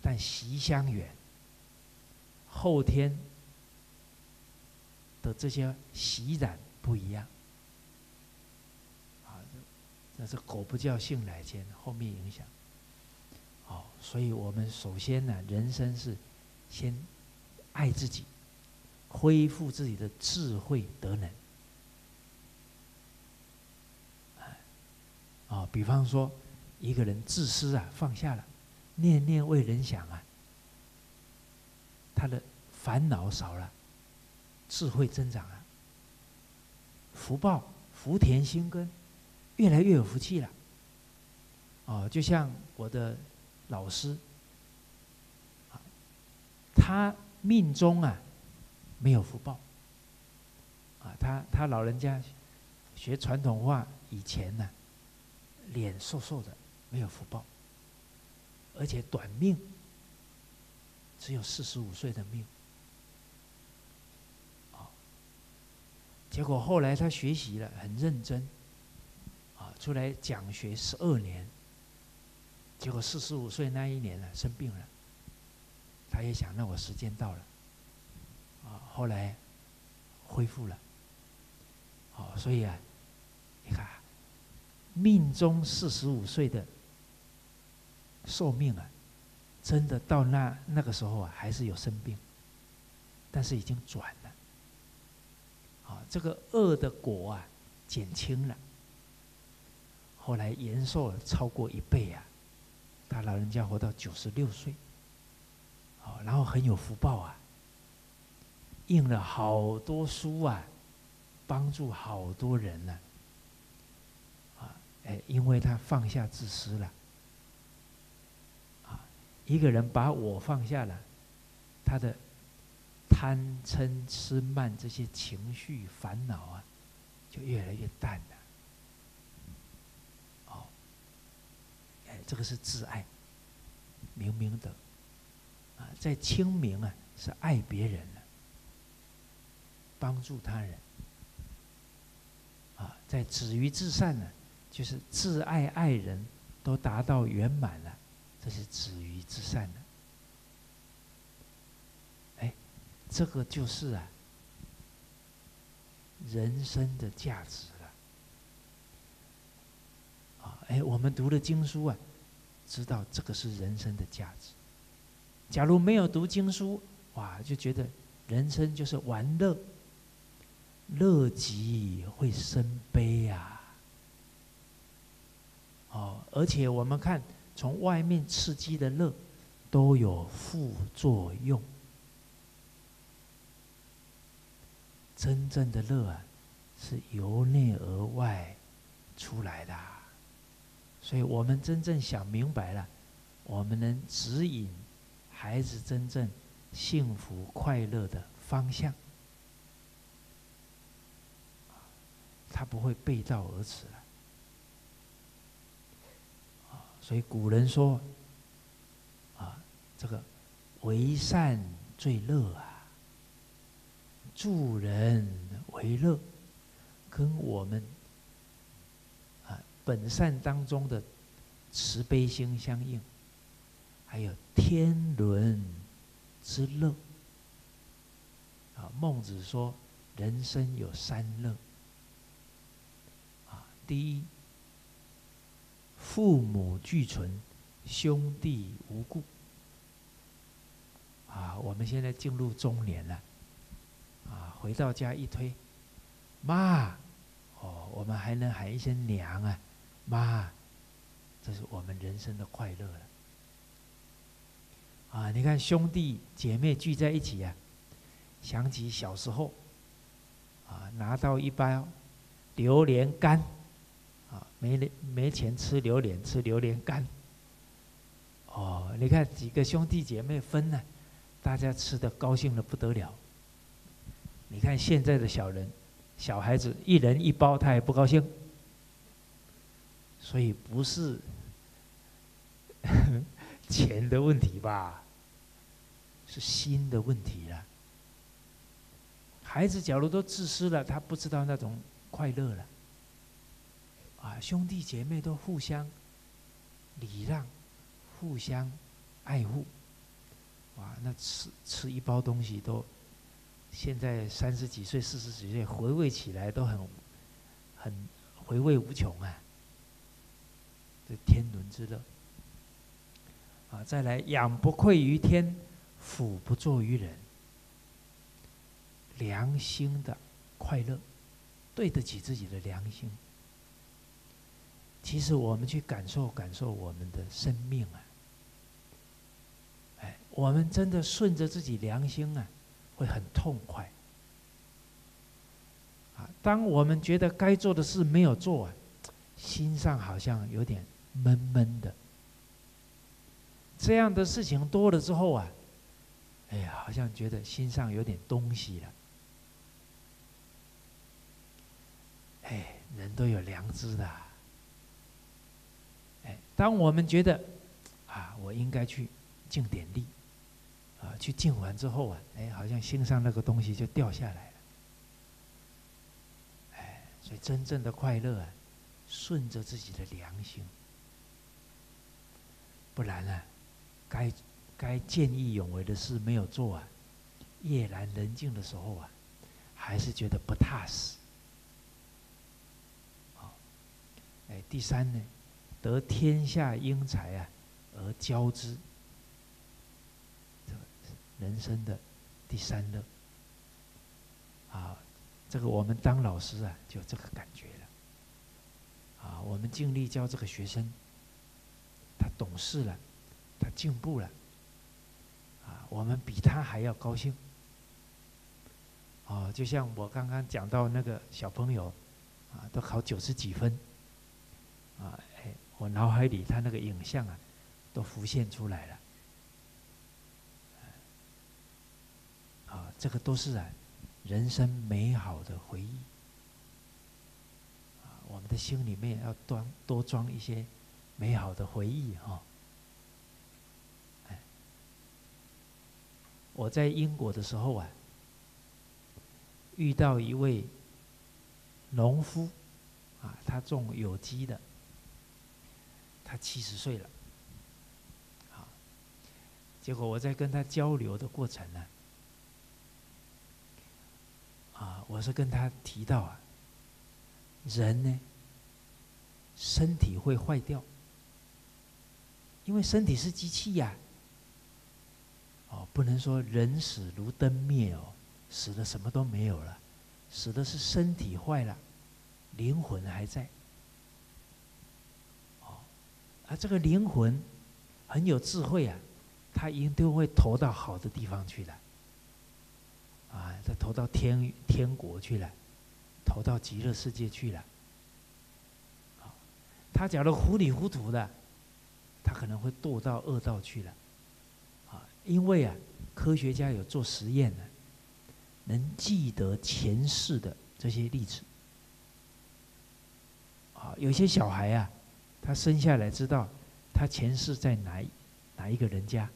但习相远。后天的这些习染不一样，啊，这是狗不叫性乃迁，后面影响。哦，所以我们首先呢，人生是先爱自己。恢复自己的智慧德能，啊，比方说一个人自私啊，放下了，念念为人想啊，他的烦恼少了，智慧增长了，福报福田心根，越来越有福气了。哦，就像我的老师，他命中啊。没有福报，啊，他他老人家学传统话以前呢，脸瘦瘦的，没有福报，而且短命，只有四十五岁的命，结果后来他学习了，很认真，啊，出来讲学十二年，结果四十五岁那一年呢生病了，他也想，那我时间到了。啊，后来恢复了。哦，所以啊，你看，命中四十五岁的寿命啊，真的到那那个时候啊，还是有生病，但是已经转了。啊，这个恶的果啊，减轻了。后来延寿了超过一倍啊，他老人家活到九十六岁。哦，然后很有福报啊。印了好多书啊，帮助好多人呢。啊，哎，因为他放下自私了。啊，一个人把我放下了，他的贪嗔痴慢这些情绪烦恼啊，就越来越淡了。哦，哎，这个是自爱，明明的。啊，在清明啊，是爱别人。帮助他人，啊，在止于至善呢，就是自爱爱人都达到圆满了，这是止于至善的。这个就是啊，人生的价值了。啊，哎，我们读了经书啊，知道这个是人生的价值。假如没有读经书，哇，就觉得人生就是玩乐，乐极会生悲呀。哦，而且我们看从外面刺激的乐，都有副作用。真正的乐啊，是由内而外出来的。所以我们真正想明白了，我们能指引孩子真正幸福快乐的方向，他不会背道而驰了。啊，所以古人说，啊，这个为善最乐啊，助人为乐，跟我们啊。本善当中的慈悲心相应，还有天伦之乐。啊，孟子说，人生有三乐。啊，第一，父母俱存，兄弟无故。啊，我们现在进入中年了，回到家一推，妈，哦，我们还能喊一声娘啊。妈，这是我们人生的快乐了。啊，你看兄弟姐妹聚在一起呀，想起小时候，啊，拿到一包榴莲干，啊，没没钱吃榴莲，吃榴莲干。哦，你看几个兄弟姐妹分呢，大家吃的高兴的不得了。你看现在的小人，小孩子一人一包，他也不高兴。所以不是 钱的问题吧？是心的问题了。孩子假如都自私了，他不知道那种快乐了。啊，兄弟姐妹都互相礼让，互相爱护。哇，那吃吃一包东西都，现在三十几岁、四十几岁回味起来都很很回味无穷啊。这天伦之乐啊！再来，养不愧于天，俯不作于人。良心的快乐，对得起自己的良心。其实我们去感受感受我们的生命啊，哎，我们真的顺着自己良心啊，会很痛快。啊，当我们觉得该做的事没有做完，心上好像有点。闷闷的，这样的事情多了之后啊，哎呀，好像觉得心上有点东西了。哎，人都有良知的。哎，当我们觉得啊，我应该去尽点力，啊，去尽完之后啊，哎，好像心上那个东西就掉下来了。哎，所以真正的快乐啊，顺着自己的良心。不然呢，该该见义勇为的事没有做啊，夜阑人静的时候啊，还是觉得不踏实。哎，第三呢，得天下英才啊，而教之，人生的第三乐。啊，这个我们当老师啊，就这个感觉了。啊，我们尽力教这个学生。他懂事了，他进步了，啊，我们比他还要高兴。哦，就像我刚刚讲到那个小朋友，啊，都考九十几分，啊，哎，我脑海里他那个影像啊，都浮现出来了。啊，这个都是啊，人生美好的回忆。啊，我们的心里面要装多装一些。美好的回忆哈，哎，我在英国的时候啊，遇到一位农夫，啊，他种有机的，他七十岁了，好，结果我在跟他交流的过程呢，啊我是跟他提到啊，人呢。身体会坏掉，因为身体是机器呀。哦，不能说人死如灯灭哦，死了什么都没有了，死的是身体坏了，灵魂还在。哦，啊，这个灵魂很有智慧啊，他一定都会投到好的地方去的。啊，他投到天天国去了，投到极乐世界去了。他假如糊里糊涂的，他可能会堕到恶道去了。啊因为啊，科学家有做实验呢，能记得前世的这些例子。啊，有些小孩啊，他生下来知道他前世在哪哪一个人家，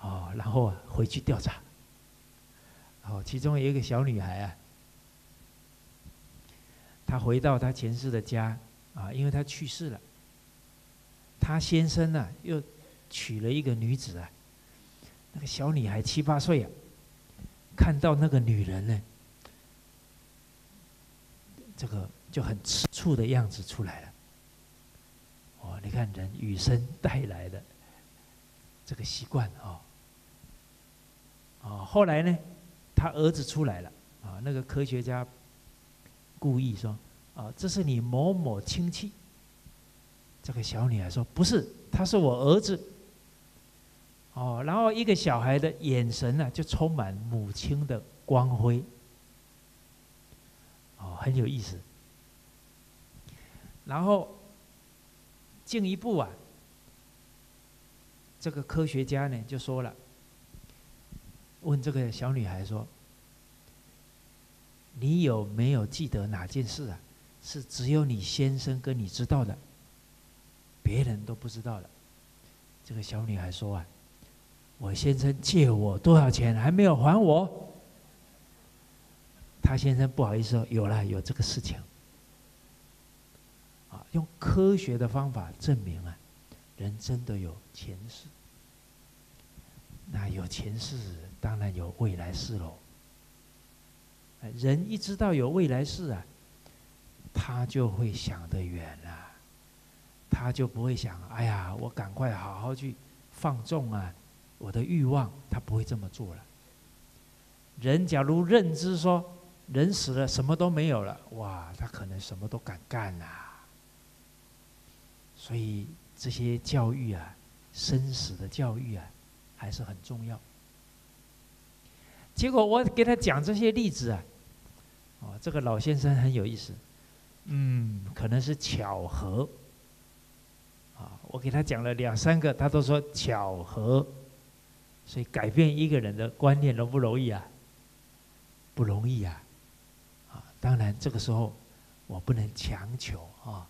哦，然后啊回去调查。哦，其中有一个小女孩啊，她回到她前世的家啊，因为她去世了，她先生呢又娶了一个女子啊。那个小女孩七八岁啊，看到那个女人呢，这个就很吃醋的样子出来了。哦，你看人与生带来的这个习惯啊，哦，后来呢，他儿子出来了啊，那个科学家故意说啊，这是你某某亲戚。这个小女孩说不是，他是我儿子。哦，然后一个小孩的眼神呢，就充满母亲的光辉。哦，很有意思。然后进一步啊，这个科学家呢就说了，问这个小女孩说：“你有没有记得哪件事啊？是只有你先生跟你知道的，别人都不知道的？”这个小女孩说啊。我先生借我多少钱还没有还我？他先生不好意思说，有了有这个事情。啊，用科学的方法证明啊，人真的有前世。那有前世，当然有未来世喽。人一知道有未来世啊，他就会想得远了，他就不会想，哎呀，我赶快好好去放纵啊。我的欲望，他不会这么做了。人假如认知说，人死了什么都没有了，哇，他可能什么都敢干呐。所以这些教育啊，生死的教育啊，还是很重要。结果我给他讲这些例子啊，哦，这个老先生很有意思，嗯，可能是巧合。啊，我给他讲了两三个，他都说巧合。所以改变一个人的观念容不容易啊？不容易啊！啊，当然这个时候我不能强求啊。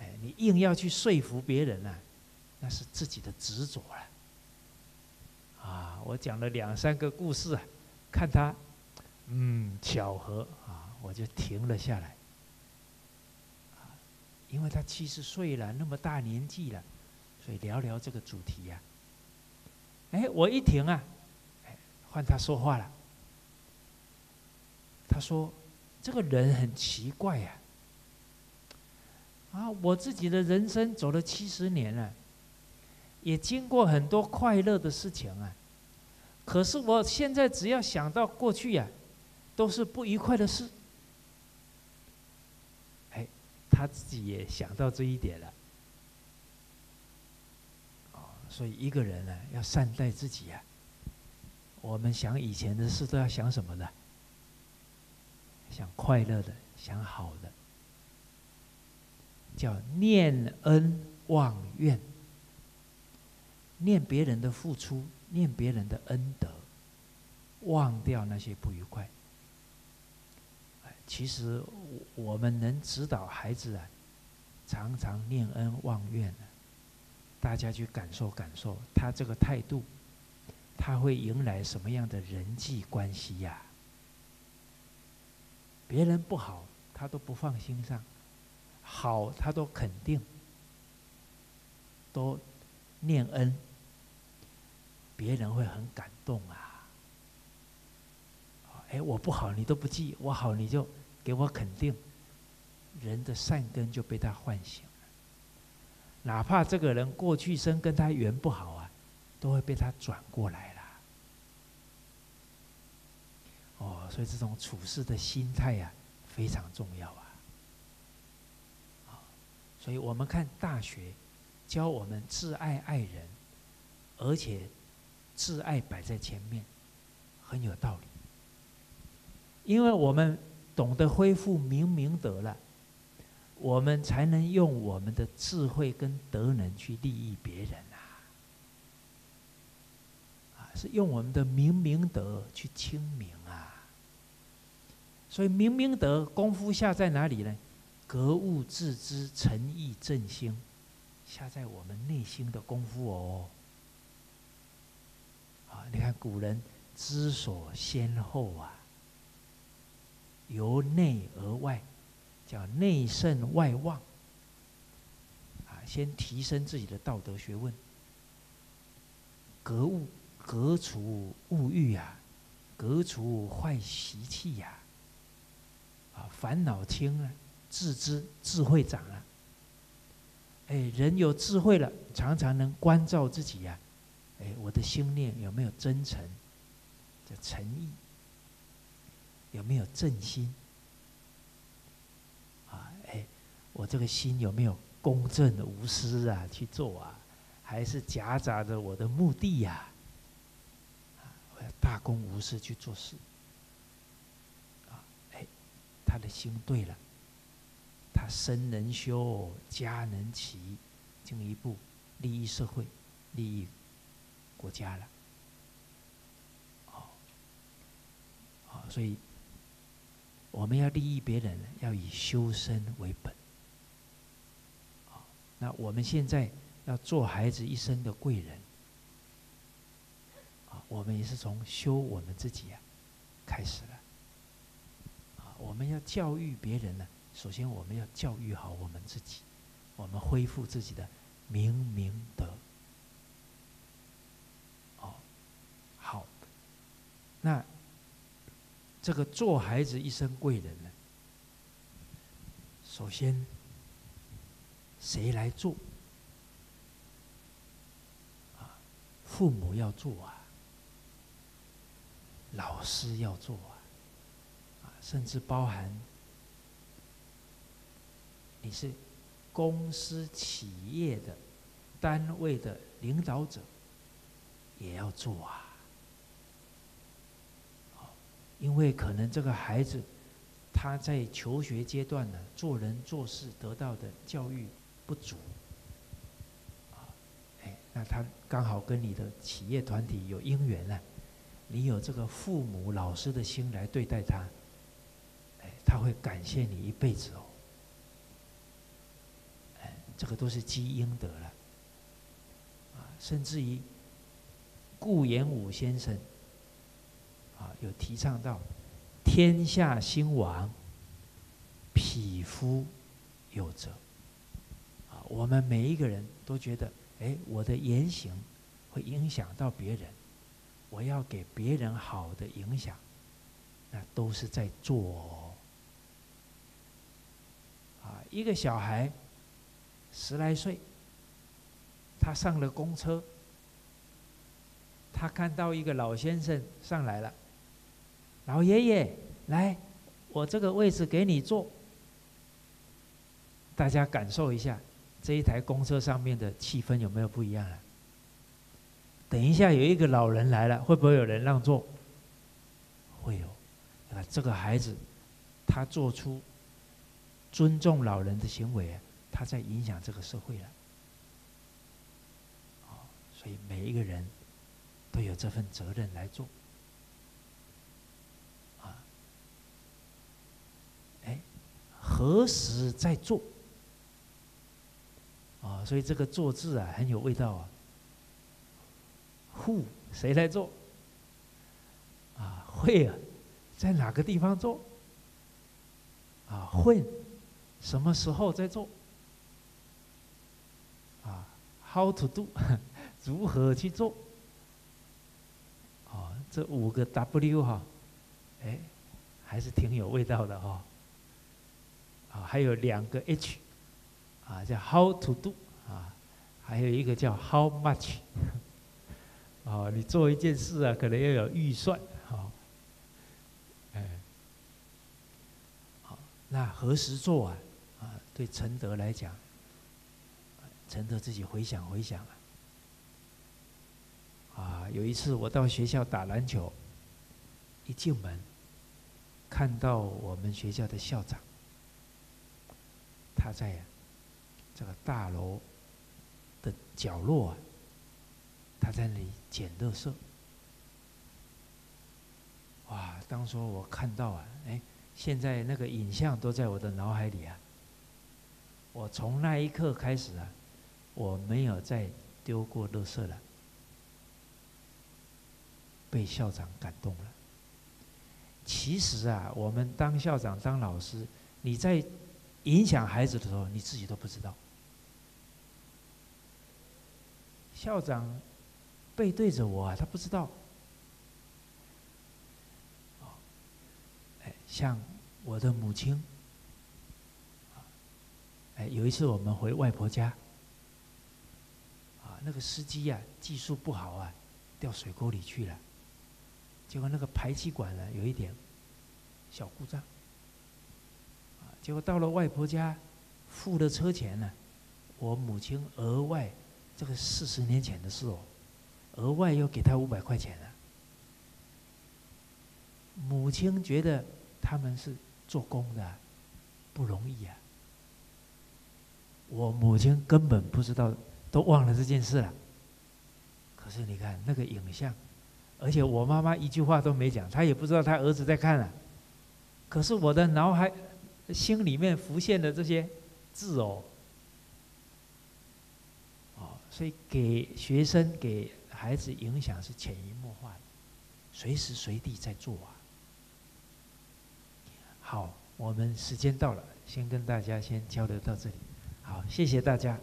哎，你硬要去说服别人呢，那是自己的执着了。啊，我讲了两三个故事啊，看他，嗯，巧合啊，我就停了下来。因为他七十岁了，那么大年纪了，所以聊聊这个主题呀。哎，我一停啊，换他说话了。他说：“这个人很奇怪呀，啊，我自己的人生走了七十年了，也经过很多快乐的事情啊，可是我现在只要想到过去呀，都是不愉快的事。”哎，他自己也想到这一点了。所以一个人呢，要善待自己呀。我们想以前的事，都要想什么呢？想快乐的，想好的，叫念恩忘怨。念别人的付出，念别人的恩德，忘掉那些不愉快。其实我们能指导孩子啊，常常念恩忘怨的。大家去感受感受，他这个态度，他会迎来什么样的人际关系呀？别人不好，他都不放心上；好，他都肯定，都念恩，别人会很感动啊！哎，我不好你都不记，我好你就给我肯定，人的善根就被他唤醒了。哪怕这个人过去生跟他缘不好啊，都会被他转过来了。哦，所以这种处事的心态呀，非常重要啊。所以我们看《大学》，教我们挚爱爱人，而且挚爱摆在前面，很有道理。因为我们懂得恢复明明德了。我们才能用我们的智慧跟德能去利益别人呐，啊，是用我们的明明德去清明啊。所以明明德功夫下在哪里呢？格物致知、诚意正心，下在我们内心的功夫哦。啊，你看古人知所先后啊，由内而外。叫内圣外望，啊，先提升自己的道德学问，格物格除物欲呀，格除坏习气呀，啊，烦恼轻了，自知智慧长了，哎，人有智慧了，常常能关照自己呀，哎，我的心念有没有真诚？这诚意有没有正心？啊，哎我这个心有没有公正无私啊？去做啊，还是夹杂着我的目的呀？我要大公无私去做事。啊，哎，他的心对了，他身能修，家能齐，进一步利益社会，利益国家了。哦，好，所以我们要利益别人，要以修身为本。那我们现在要做孩子一生的贵人啊，我们也是从修我们自己啊开始了啊。我们要教育别人呢，首先我们要教育好我们自己，我们恢复自己的明明德。哦，好，那这个做孩子一生贵人呢，首先。谁来做？啊，父母要做啊，老师要做啊，啊，甚至包含你是公司企业的单位的领导者，也要做啊。因为可能这个孩子他在求学阶段呢，做人做事得到的教育。不足，啊，哎，那他刚好跟你的企业团体有因缘了，你有这个父母老师的心来对待他，哎，他会感谢你一辈子哦，这个都是积阴德了，啊，甚至于顾炎武先生，有提倡到天下兴亡，匹夫有责。啊我们每一个人都觉得，哎，我的言行会影响到别人，我要给别人好的影响，那都是在做。啊，一个小孩十来岁，他上了公车，他看到一个老先生上来了，老爷爷，来，我这个位置给你坐，大家感受一下。这一台公车上面的气氛有没有不一样啊？等一下有一个老人来了，会不会有人让座？会有。啊，这个孩子，他做出尊重老人的行为，他在影响这个社会了。所以每一个人都有这份责任来做。啊，哎，何时在做？啊，所以这个“做”字啊，很有味道啊。Who 谁来做？啊，会啊，在哪个地方做？啊，混什么时候在做？啊，How to do？如何去做？啊，这五个 W 哈，哎，还是挺有味道的哈。啊，还有两个 H，啊，叫 How to do，啊，还有一个叫 How much，哦，你做一件事啊，可能要有预算，好，哎，好，那何时做啊？啊，对陈德来讲，陈德自己回想回想啊，啊，有一次我到学校打篮球，一进门，看到我们学校的校长。他在这个大楼的角落啊，他在那里捡垃圾。哇！当初我看到啊，哎，现在那个影像都在我的脑海里啊。我从那一刻开始啊，我没有再丢过垃圾了。被校长感动了。其实啊，我们当校长、当老师，你在。影响孩子的时候，你自己都不知道。校长背对着我啊，他不知道。哎，像我的母亲，哎，有一次我们回外婆家，啊，那个司机呀技术不好啊，掉水沟里去了，结果那个排气管呢有一点小故障。结果到了外婆家，付了车钱呢，我母亲额外，这个四十年前的事哦，额外又给他五百块钱了。母亲觉得他们是做工的，不容易啊。我母亲根本不知道，都忘了这件事了。可是你看那个影像，而且我妈妈一句话都没讲，她也不知道她儿子在看啊。可是我的脑海。心里面浮现的这些字哦，哦，所以给学生、给孩子影响是潜移默化的，随时随地在做啊。好，我们时间到了，先跟大家先交流到这里。好，谢谢大家。